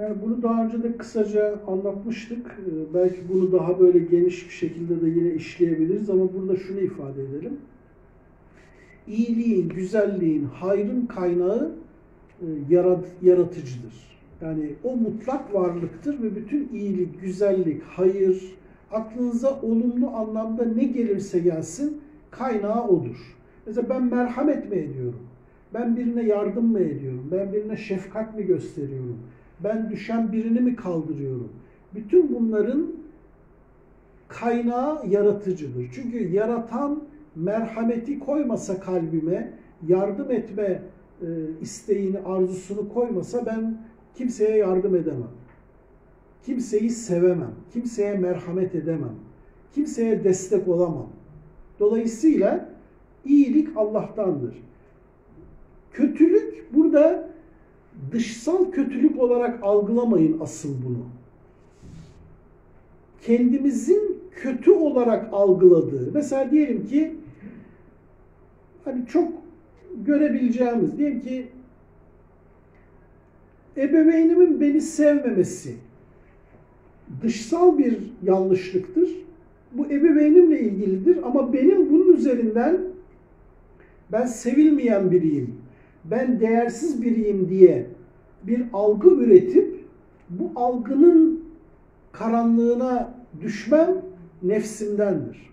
Yani bunu daha önce de kısaca anlatmıştık. Ee, Belki bunu daha böyle geniş bir şekilde de yine işleyebiliriz ama burada şunu ifade edelim. İyiliğin, güzelliğin, hayrın kaynağı e, yarat, yaratıcıdır. Yani o mutlak varlıktır ve bütün iyilik, güzellik, hayır, aklınıza olumlu anlamda ne gelirse gelsin kaynağı odur. Mesela ben merhamet mi ediyorum? Ben birine yardım mı ediyorum? Ben birine şefkat mi gösteriyorum? Ben düşen birini mi kaldırıyorum? Bütün bunların kaynağı yaratıcıdır. Çünkü yaratan merhameti koymasa kalbime, yardım etme e, isteğini, arzusunu koymasa ben kimseye yardım edemem. Kimseyi sevemem. Kimseye merhamet edemem. Kimseye destek olamam. Dolayısıyla iyilik Allah'tandır. Kötülük burada dışsal kötülük olarak algılamayın asıl bunu. Kendimizin kötü olarak algıladığı. Mesela diyelim ki hani çok görebileceğimiz diyelim ki ebeveynimin beni sevmemesi dışsal bir yanlışlıktır. Bu ebeveynimle ilgilidir ama benim bunun üzerinden ben sevilmeyen biriyim, ben değersiz biriyim diye bir algı üretip bu algının karanlığına düşmem nefsimdendir.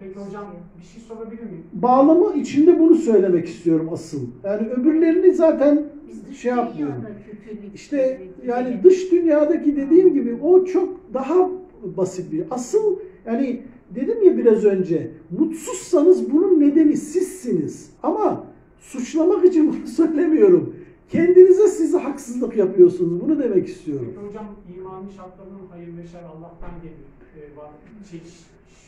Peki hocam bir şey sorabilir miyim? Bağlamı içinde bunu söylemek istiyorum asıl. Yani öbürlerini zaten şey yapmıyorum. İşte yani dış dünyadaki dediğim gibi o çok daha basit bir. Asıl yani dedim ya biraz önce mutsuzsanız bunun nedeni sizsiniz. Ama suçlamak için bunu söylemiyorum. Kendinize size haksızlık yapıyorsunuz. Bunu demek istiyorum. Peki hocam imanın şartlarının hayır ve şer Allah'tan gelir. Ee, var.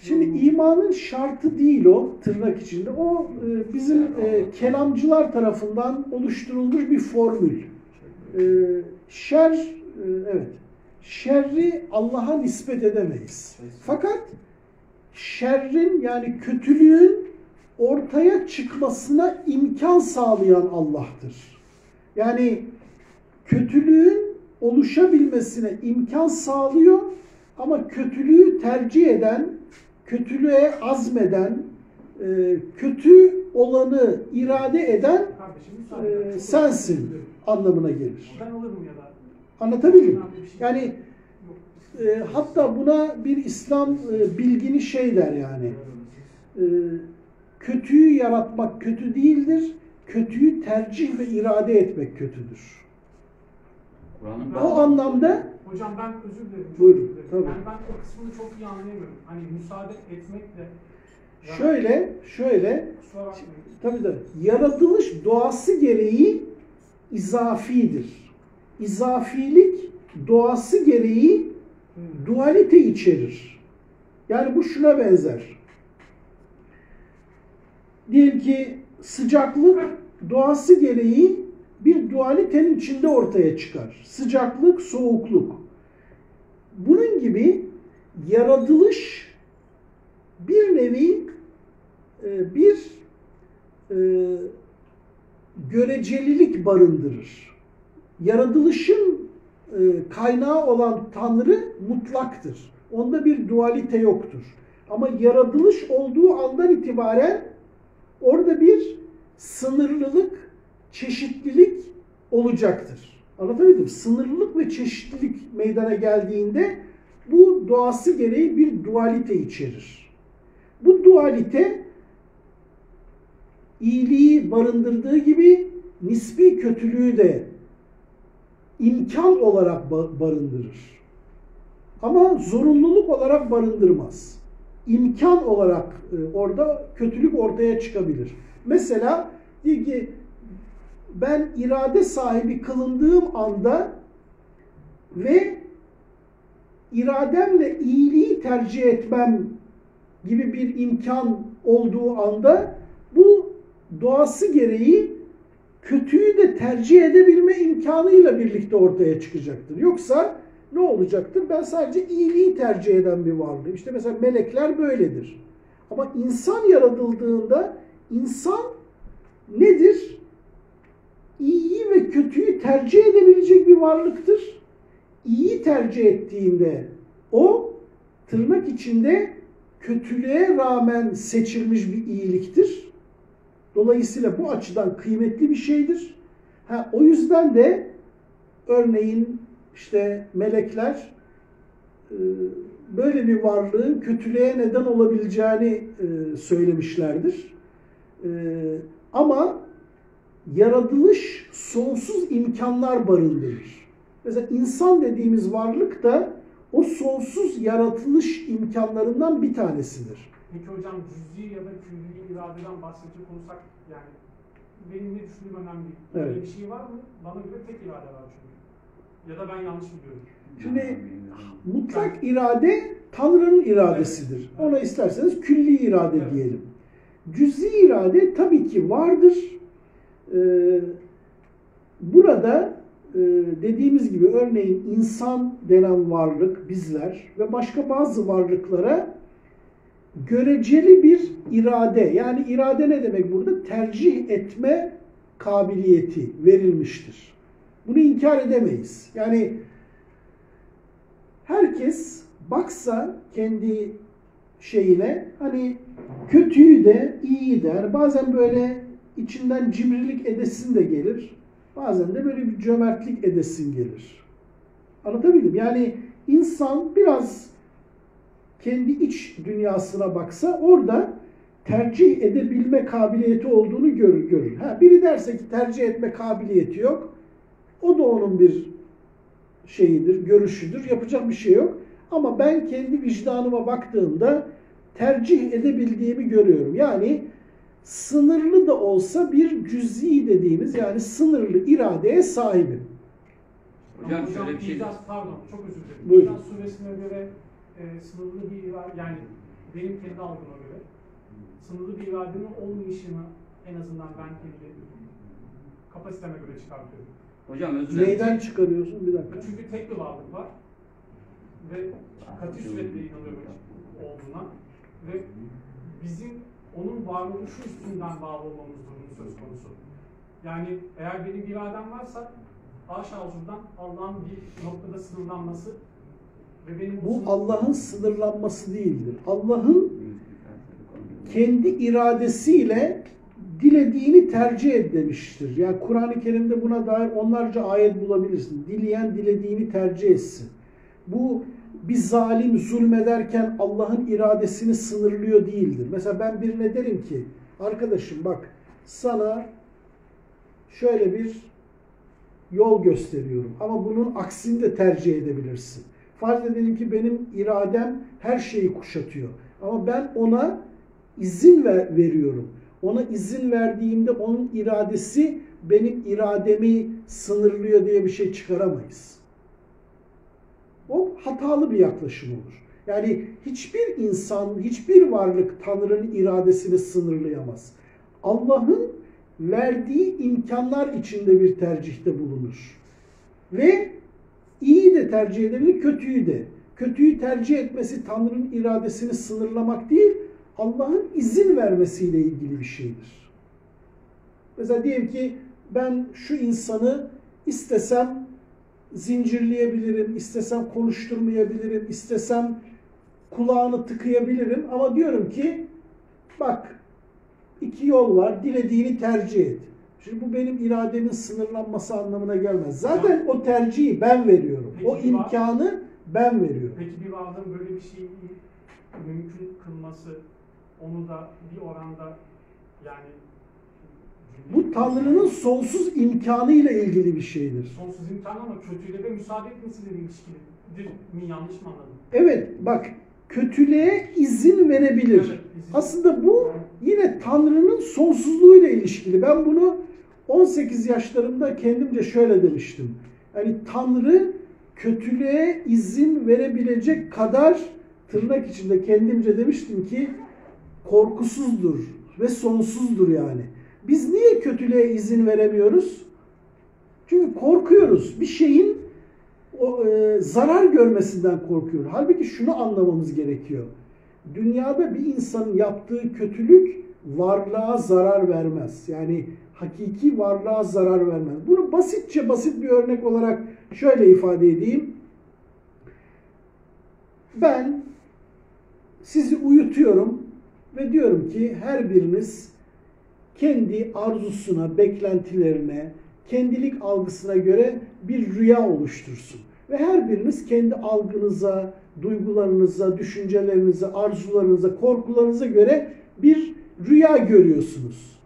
Şimdi imanın şartı değil o tırnak içinde. O e, bizim e, kelamcılar tarafından oluşturulmuş bir formül. E, şer, e, evet. Şerri Allah'a nispet edemeyiz. Fakat şerrin yani kötülüğün ortaya çıkmasına imkan sağlayan Allah'tır. Yani kötülüğün oluşabilmesine imkan sağlıyor ama kötülüğü tercih eden, kötülüğe azmeden, e, kötü olanı irade eden e, sensin anlamına gelir. Anlatabildim şey Yani e, hatta buna bir İslam e, bilgini şey der yani. E, kötüyü yaratmak kötü değildir. Kötüyü tercih ve irade etmek kötüdür. O anlamda Hocam ben özür dilerim. çok Buyurun, özür dilerim. tabii. Yani ben o kısmını çok iyi anlayamıyorum. Hani müsaade etmekle Yani şöyle şöyle kusura bakmayın. tabii tabii yaratılış doğası gereği izafidir. İzafilik doğası gereği dualite içerir. Yani bu şuna benzer. Diyelim ki sıcaklık doğası gereği bir dualitenin içinde ortaya çıkar. Sıcaklık, soğukluk. Bunun gibi yaratılış bir nevi e, bir e, görecelilik barındırır. Yaratılışın e, kaynağı olan Tanrı mutlaktır. Onda bir dualite yoktur. Ama yaratılış olduğu andan itibaren orada bir sınırlılık, çeşitlilik olacaktır. Anlatabildim? Sınırlılık ve çeşitlilik meydana geldiğinde bu doğası gereği bir dualite içerir. Bu dualite iyiliği barındırdığı gibi nispi kötülüğü de imkan olarak ba- barındırır. Ama zorunluluk olarak barındırmaz. İmkan olarak e, orada kötülük ortaya çıkabilir. Mesela ki ben irade sahibi kılındığım anda ve irademle iyiliği tercih etmem gibi bir imkan olduğu anda bu doğası gereği kötüyü de tercih edebilme imkanıyla birlikte ortaya çıkacaktır. Yoksa ne olacaktır? Ben sadece iyiliği tercih eden bir varlığım. İşte mesela melekler böyledir. Ama insan yaratıldığında insan nedir? İyiyi ve kötüyü tercih edebilecek bir varlıktır. İyiyi tercih ettiğinde o tırnak içinde kötülüğe rağmen seçilmiş bir iyiliktir. Dolayısıyla bu açıdan kıymetli bir şeydir. Ha, o yüzden de örneğin işte melekler e, böyle bir varlığın kötülüğe neden olabileceğini e, söylemişlerdir. E, ama yaratılış sonsuz imkanlar barındırır. Mesela insan dediğimiz varlık da o sonsuz yaratılış imkanlarından bir tanesidir. Peki hocam cüz'i ya da külli iradeden bahsedecek olursak yani benim ne düşündüğüm önemli değil. Böyle Evet. bir şey var mı? Bana göre tek irade var çünkü. Ya da ben yanlış biliyorum. Şimdi mutlak irade Tanrı'nın iradesidir. Ona isterseniz külli irade Evet. diyelim. Cüz'i irade tabii ki vardır. Ee, burada e, dediğimiz gibi örneğin insan denen varlık bizler ve başka bazı varlıklara göreceli bir irade yani irade ne demek burada? Tercih etme kabiliyeti verilmiştir. Bunu inkar edemeyiz. Yani herkes baksa kendi şeyine hani kötüyü de iyiyi de yani bazen böyle içinden cimrilik edesin de gelir. Bazen de böyle bir cömertlik edesin gelir. Anlatabildim? Yani insan biraz kendi iç dünyasına baksa orada tercih edebilme kabiliyeti olduğunu görür. görür. Ha, biri derse ki tercih etme kabiliyeti yok. O da onun bir şeyidir, görüşüdür. Yapacak bir şey yok. Ama ben kendi vicdanıma baktığımda tercih edebildiğimi görüyorum. Yani sınırlı da olsa bir cüz'i dediğimiz yani sınırlı iradeye sahibim. Hocam Ama şöyle bir şey İcaz, pardon çok özür dilerim. Buyurun. İcaz suresine göre e, sınırlı bir irade, yani benim kendi algıma göre sınırlı bir iradenin olmayışını en azından ben kendi kapasiteme göre çıkartıyorum. Hocam özür dilerim. Neyden çıkarıyorsun? Bir dakika. Çünkü tek bir varlık var ve katı suretle inanıyorum olduğuna ve bizim onun varoluşu üstünden bağlı olmamız durumu söz konusu. Yani eğer benim iradem varsa huzurdan Allah'ın bir noktada sınırlanması ve benim Bu Allah'ın sınırlanması değildir. Allah'ın kendi iradesiyle dilediğini tercih et demiştir. Yani Kur'an-ı Kerim'de buna dair onlarca ayet bulabilirsin. Dileyen dilediğini tercih etsin. Bu bir zalim zulmederken Allah'ın iradesini sınırlıyor değildir. Mesela ben birine derim ki arkadaşım bak sana şöyle bir yol gösteriyorum ama bunun aksini de tercih edebilirsin. Farz edelim ki benim iradem her şeyi kuşatıyor. Ama ben ona izin ver, veriyorum. Ona izin verdiğimde onun iradesi benim irademi sınırlıyor diye bir şey çıkaramayız. O hatalı bir yaklaşım olur. Yani hiçbir insan, hiçbir varlık Tanrı'nın iradesini sınırlayamaz. Allah'ın verdiği imkanlar içinde bir tercihte bulunur. Ve iyi de tercih edebilir, kötüyü de. Kötüyü tercih etmesi Tanrı'nın iradesini sınırlamak değil, Allah'ın izin vermesiyle ilgili bir şeydir. Mesela diyelim ki ben şu insanı istesem zincirleyebilirim, istesem konuşturmayabilirim, istesem kulağını tıkayabilirim ama diyorum ki bak iki yol var, dilediğini tercih et. Şimdi bu benim irademin sınırlanması anlamına gelmez. Zaten o tercihi ben veriyorum. O imkanı ben veriyorum. Peki bir varlığın böyle bir şeyi mümkün kılması onu da bir oranda yani Bu Tanrı'nın sonsuz imkanıyla ilgili bir şeydir. sonsuz imkan ama kötüyle de müsaade etmesiyle ilişkilidir mi yanlış mı anladım? Evet bak kötülüğe izin verebilir. Evet, izin. Aslında bu yine Tanrı'nın sonsuzluğuyla ilişkili. Ben bunu 18 yaşlarımda kendimce şöyle demiştim. Yani Tanrı kötülüğe izin verebilecek kadar tırnak içinde kendimce demiştim ki korkusuzdur ve sonsuzdur yani. Biz niye kötülüğe izin veremiyoruz? Çünkü korkuyoruz. Bir şeyin o, e, zarar görmesinden korkuyoruz. Halbuki şunu anlamamız gerekiyor. Dünyada bir insanın yaptığı kötülük varlığa zarar vermez. Yani hakiki varlığa zarar vermez. Bunu basitçe basit bir örnek olarak şöyle ifade edeyim. Ben sizi uyutuyorum ve diyorum ki her biriniz kendi arzusuna, beklentilerine, kendilik algısına göre bir rüya oluştursun. Ve her biriniz kendi algınıza, duygularınıza, düşüncelerinize, arzularınıza, korkularınıza göre bir rüya görüyorsunuz.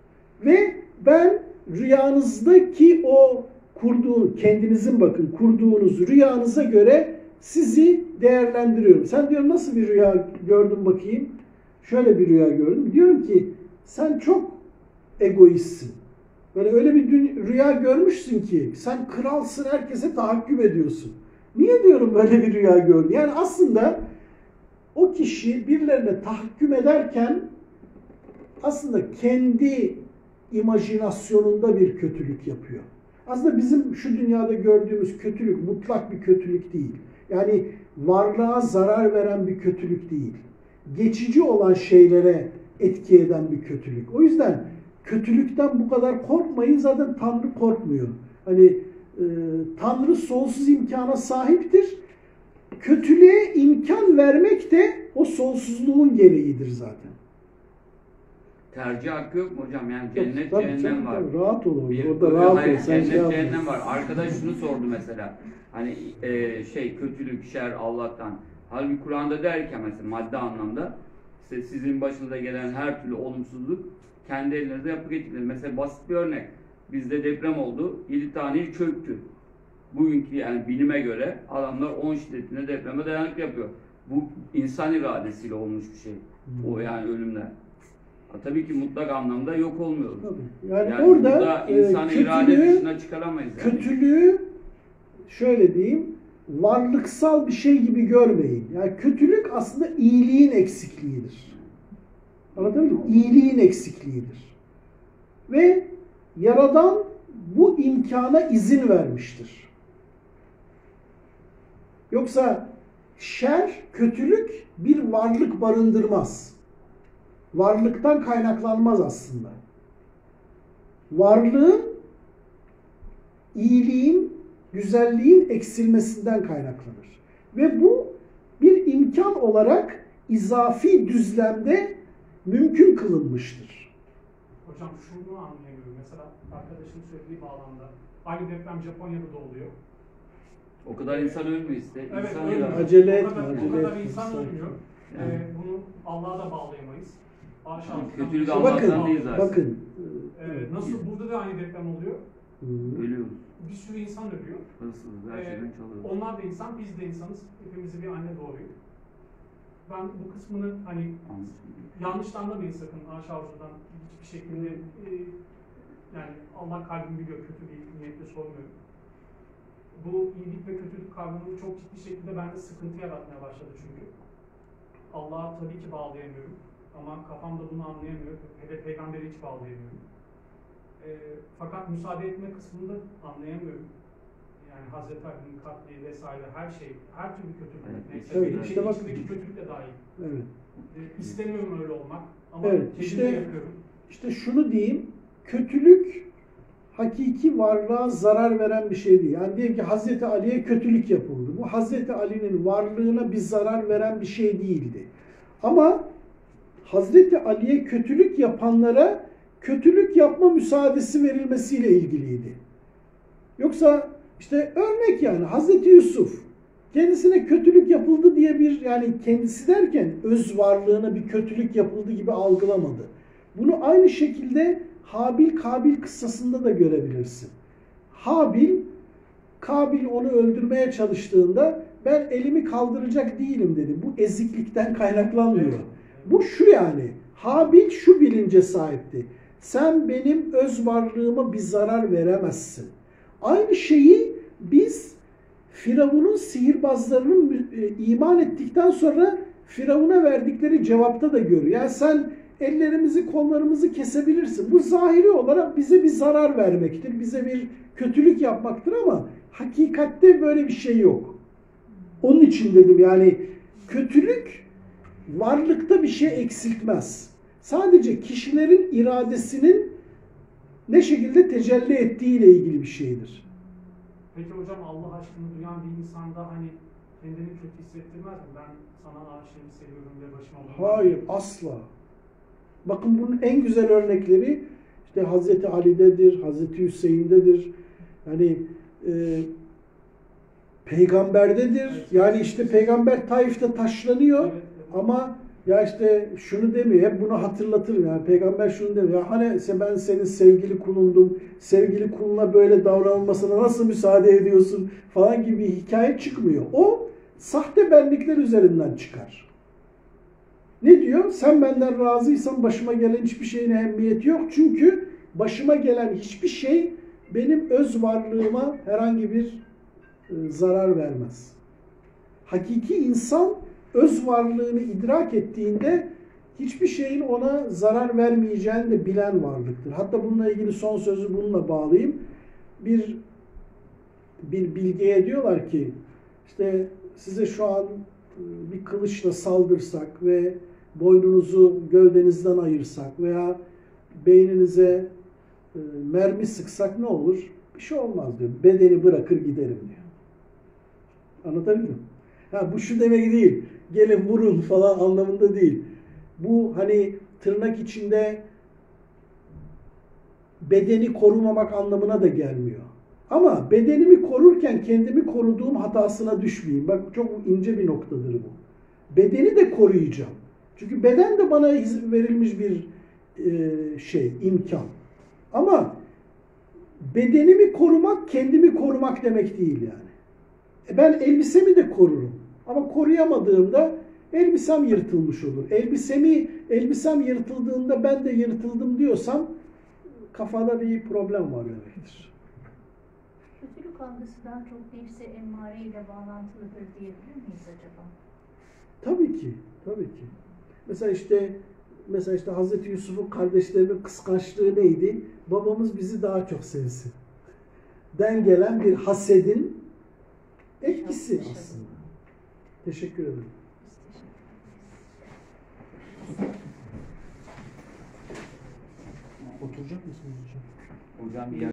Ve ben rüyanızdaki o kurduğu, kendinizin bakın kurduğunuz rüyanıza göre sizi değerlendiriyorum. Sen diyor nasıl bir rüya gördün bakayım? Şöyle bir rüya gördüm. Diyorum ki sen çok egoistsin. Böyle öyle bir rüya görmüşsün ki sen kralsın herkese tahakküm ediyorsun. Niye diyorum böyle bir rüya gördün? Yani aslında o kişi birilerine tahakküm ederken aslında kendi imajinasyonunda bir kötülük yapıyor. Aslında bizim şu dünyada gördüğümüz kötülük mutlak bir kötülük değil. Yani varlığa zarar veren bir kötülük değil. Geçici olan şeylere etki eden bir kötülük. O yüzden kötülükten bu kadar korkmayın. Zaten Tanrı korkmuyor. Hani e, Tanrı sonsuz imkana sahiptir. Kötülüğe imkan vermek de o sonsuzluğun gereğidir zaten. Tercih hakkı yok mu hocam? Yani cennet Tabii cehennem canım, var. tabii. Rahat ol orada. Bir, orada rahat hayır, ol. Sen cennet şey cehennem var. Arkadaş şunu sordu mesela. Hani e, şey kötülük, şer Allah'tan. Halbuki Kur'an'da der ki mesela madde anlamda işte sizin başınıza gelen her türlü olumsuzluk kendi elinizde yapıp getirilir. Mesela basit bir örnek. Bizde deprem oldu. 7 tane çöktü. Bugünkü yani bilime göre adamlar 10 şiddetinde depreme dayanıklı yapıyor. Bu insan iradesiyle olmuş bir şey. O yani ölümler. Ha, tabii ki mutlak anlamda yok olmuyoruz. Tabii. Yani, Yani orada burada e, insan irade kötülüğü, dışına çıkaramayız. Yani. kötülüğü şöyle diyeyim varlıksal bir şey gibi görmeyin. Yani kötülük aslında iyiliğin eksikliğidir. Anladın mı? İyiliğin eksikliğidir. Ve Yaradan bu imkana izin vermiştir. Yoksa şer, kötülük bir varlık barındırmaz. Varlıktan kaynaklanmaz aslında. Varlığın iyiliğin, güzelliğin eksilmesinden kaynaklanır. Ve bu bir imkan olarak izafi düzlemde mümkün kılınmıştır. Hocam şunu anlayamıyorum. Mesela arkadaşın söylediği bağlamda aynı deprem Japonya'da da oluyor. O kadar insan ölmüyor işte. Evet, İnsan iradesi. Acele o etme, kadar, acele o kadar etme. insan ölüyor. Yani. Ee, bunu Allah'a da bağlayamayız. Allah'tan kötülük Allah'tan Bakın, değil zaten. bakın. Ee, nasıl burada da aynı deprem oluyor? Hı. Ölüyoruz. Bir sürü insan ölüyor. Hırsızız. Her Ee, şeyden çalıyoruz. onlar da insan, biz de insanız. Hepimizi bir anne doğuruyor. Ben bu kısmını hani yanlış anlamayın sakın Hoca'dan hiçbir şekilde e, yani Allah kalbimi biliyor kötü bir niyetle sormuyorum. Bu iyilik ve kötülük kavramı çok ciddi şekilde bende sıkıntı yaratmaya başladı çünkü. Allah'a tabii ki bağlayamıyorum ama kafamda bunu anlayamıyor ve peygamberi hiç bağlayamıyorum. E, fakat müsaade etme kısmını da anlayamıyorum. Yani Hazreti Ali'nin katli vesaire her şey, her türlü kötülük Evet, neyse evet, benim işte bak- içindeki kötülük de dahil. Evet. E, İstemiyorum öyle olmak ama Evet, işte- yapıyorum. İşte şunu diyeyim, kötülük hakiki varlığa zarar veren bir şey değil. Yani diyelim ki Hazreti Ali'ye kötülük yapıldı. Bu Hazreti Ali'nin varlığına bir zarar veren bir şey değildi. Ama Hazreti Ali'ye kötülük yapanlara kötülük yapma müsaadesi verilmesiyle ilgiliydi. Yoksa işte örnek yani Hazreti Yusuf kendisine kötülük yapıldı diye bir yani kendisi derken öz varlığına bir kötülük yapıldı gibi algılamadı. Bunu aynı şekilde Habil Kabil kıssasında da görebilirsin. Habil Kabil onu öldürmeye çalıştığında ben elimi kaldıracak değilim dedi. Bu eziklikten kaynaklanmıyor. Bu şu yani. Habil şu bilince sahipti. Sen benim öz varlığıma bir zarar veremezsin. Aynı şeyi biz Firavun'un sihirbazlarının e, iman ettikten sonra Firavun'a verdikleri cevapta da görüyor. Yani sen ellerimizi kollarımızı kesebilirsin. Bu zahiri olarak bize bir zarar vermektir. Bize bir kötülük yapmaktır ama hakikatte böyle bir şey yok. Onun için dedim yani kötülük varlıkta bir şey eksiltmez. Sadece kişilerin iradesinin ne şekilde tecelli ettiğiyle ilgili bir şeydir. Peki hocam Allah aşkını duyan bir insanda hani kendini kötü hissettirmez mi? Ben sana aşığım, seviyorum ve başıma Hayır, asla. Bakın bunun en güzel örnekleri işte Hazreti Ali'dedir, Hazreti Hüseyin'dedir. Yani e, peygamberdedir. Yani işte peygamber Taif'te taşlanıyor Evet, evet. ama ya işte şunu demiyor. Hep bunu hatırlatırım yani. Peygamber şunu demiyor. Ya hani ben senin sevgili kulundum. Sevgili kuluna böyle davranılmasına nasıl müsaade ediyorsun falan gibi bir hikaye çıkmıyor. O sahte benlikler üzerinden çıkar. Ne diyor? Sen benden razıysan başıma gelen hiçbir şeyin ehemmiyeti yok. Çünkü başıma gelen hiçbir şey benim öz varlığıma herhangi bir e, zarar vermez. Hakiki insan öz varlığını idrak ettiğinde hiçbir şeyin ona zarar vermeyeceğini de bilen varlıktır. Hatta bununla ilgili son sözü bununla bağlayayım. Bir bir bilgeye diyorlar ki işte size şu an e, bir kılıçla saldırsak ve boynunuzu gövdenizden ayırsak veya beyninize e, mermi sıksak ne olur? Bir şey olmaz diyor. Bedeni bırakır giderim diyor. Anlatabildim mi? Ha bu şu demek değil. Gelin vurun falan anlamında değil. Bu hani tırnak içinde bedeni korumamak anlamına da gelmiyor. Ama bedenimi korurken kendimi koruduğum hatasına düşmeyeyim. Bak çok ince bir noktadır bu. Bedeni de koruyacağım. Çünkü beden de bana izin verilmiş bir e, şey, imkan. Ama bedenimi korumak kendimi korumak demek değil yani. E ben elbisemi de korurum. Ama koruyamadığımda elbisem yırtılmış olur. Elbisemi elbisem yırtıldığında ben de yırtıldım diyorsam kafada bir problem var demektir. Kötülük algısı daha çok nefsi emmare ile bağlantılıdır diyebilir miyiz acaba? Tabii ki, tabii ki. Mesela işte mesela işte Hazreti Yusuf'un kardeşlerinin kıskançlığı neydi? Babamız bizi daha çok sevsin. Den gelen bir hasedin etkisi aslında. Teşekkür ederim. Biz teşekkür ederiz. Oturacak mısınız hocam? Hocam bir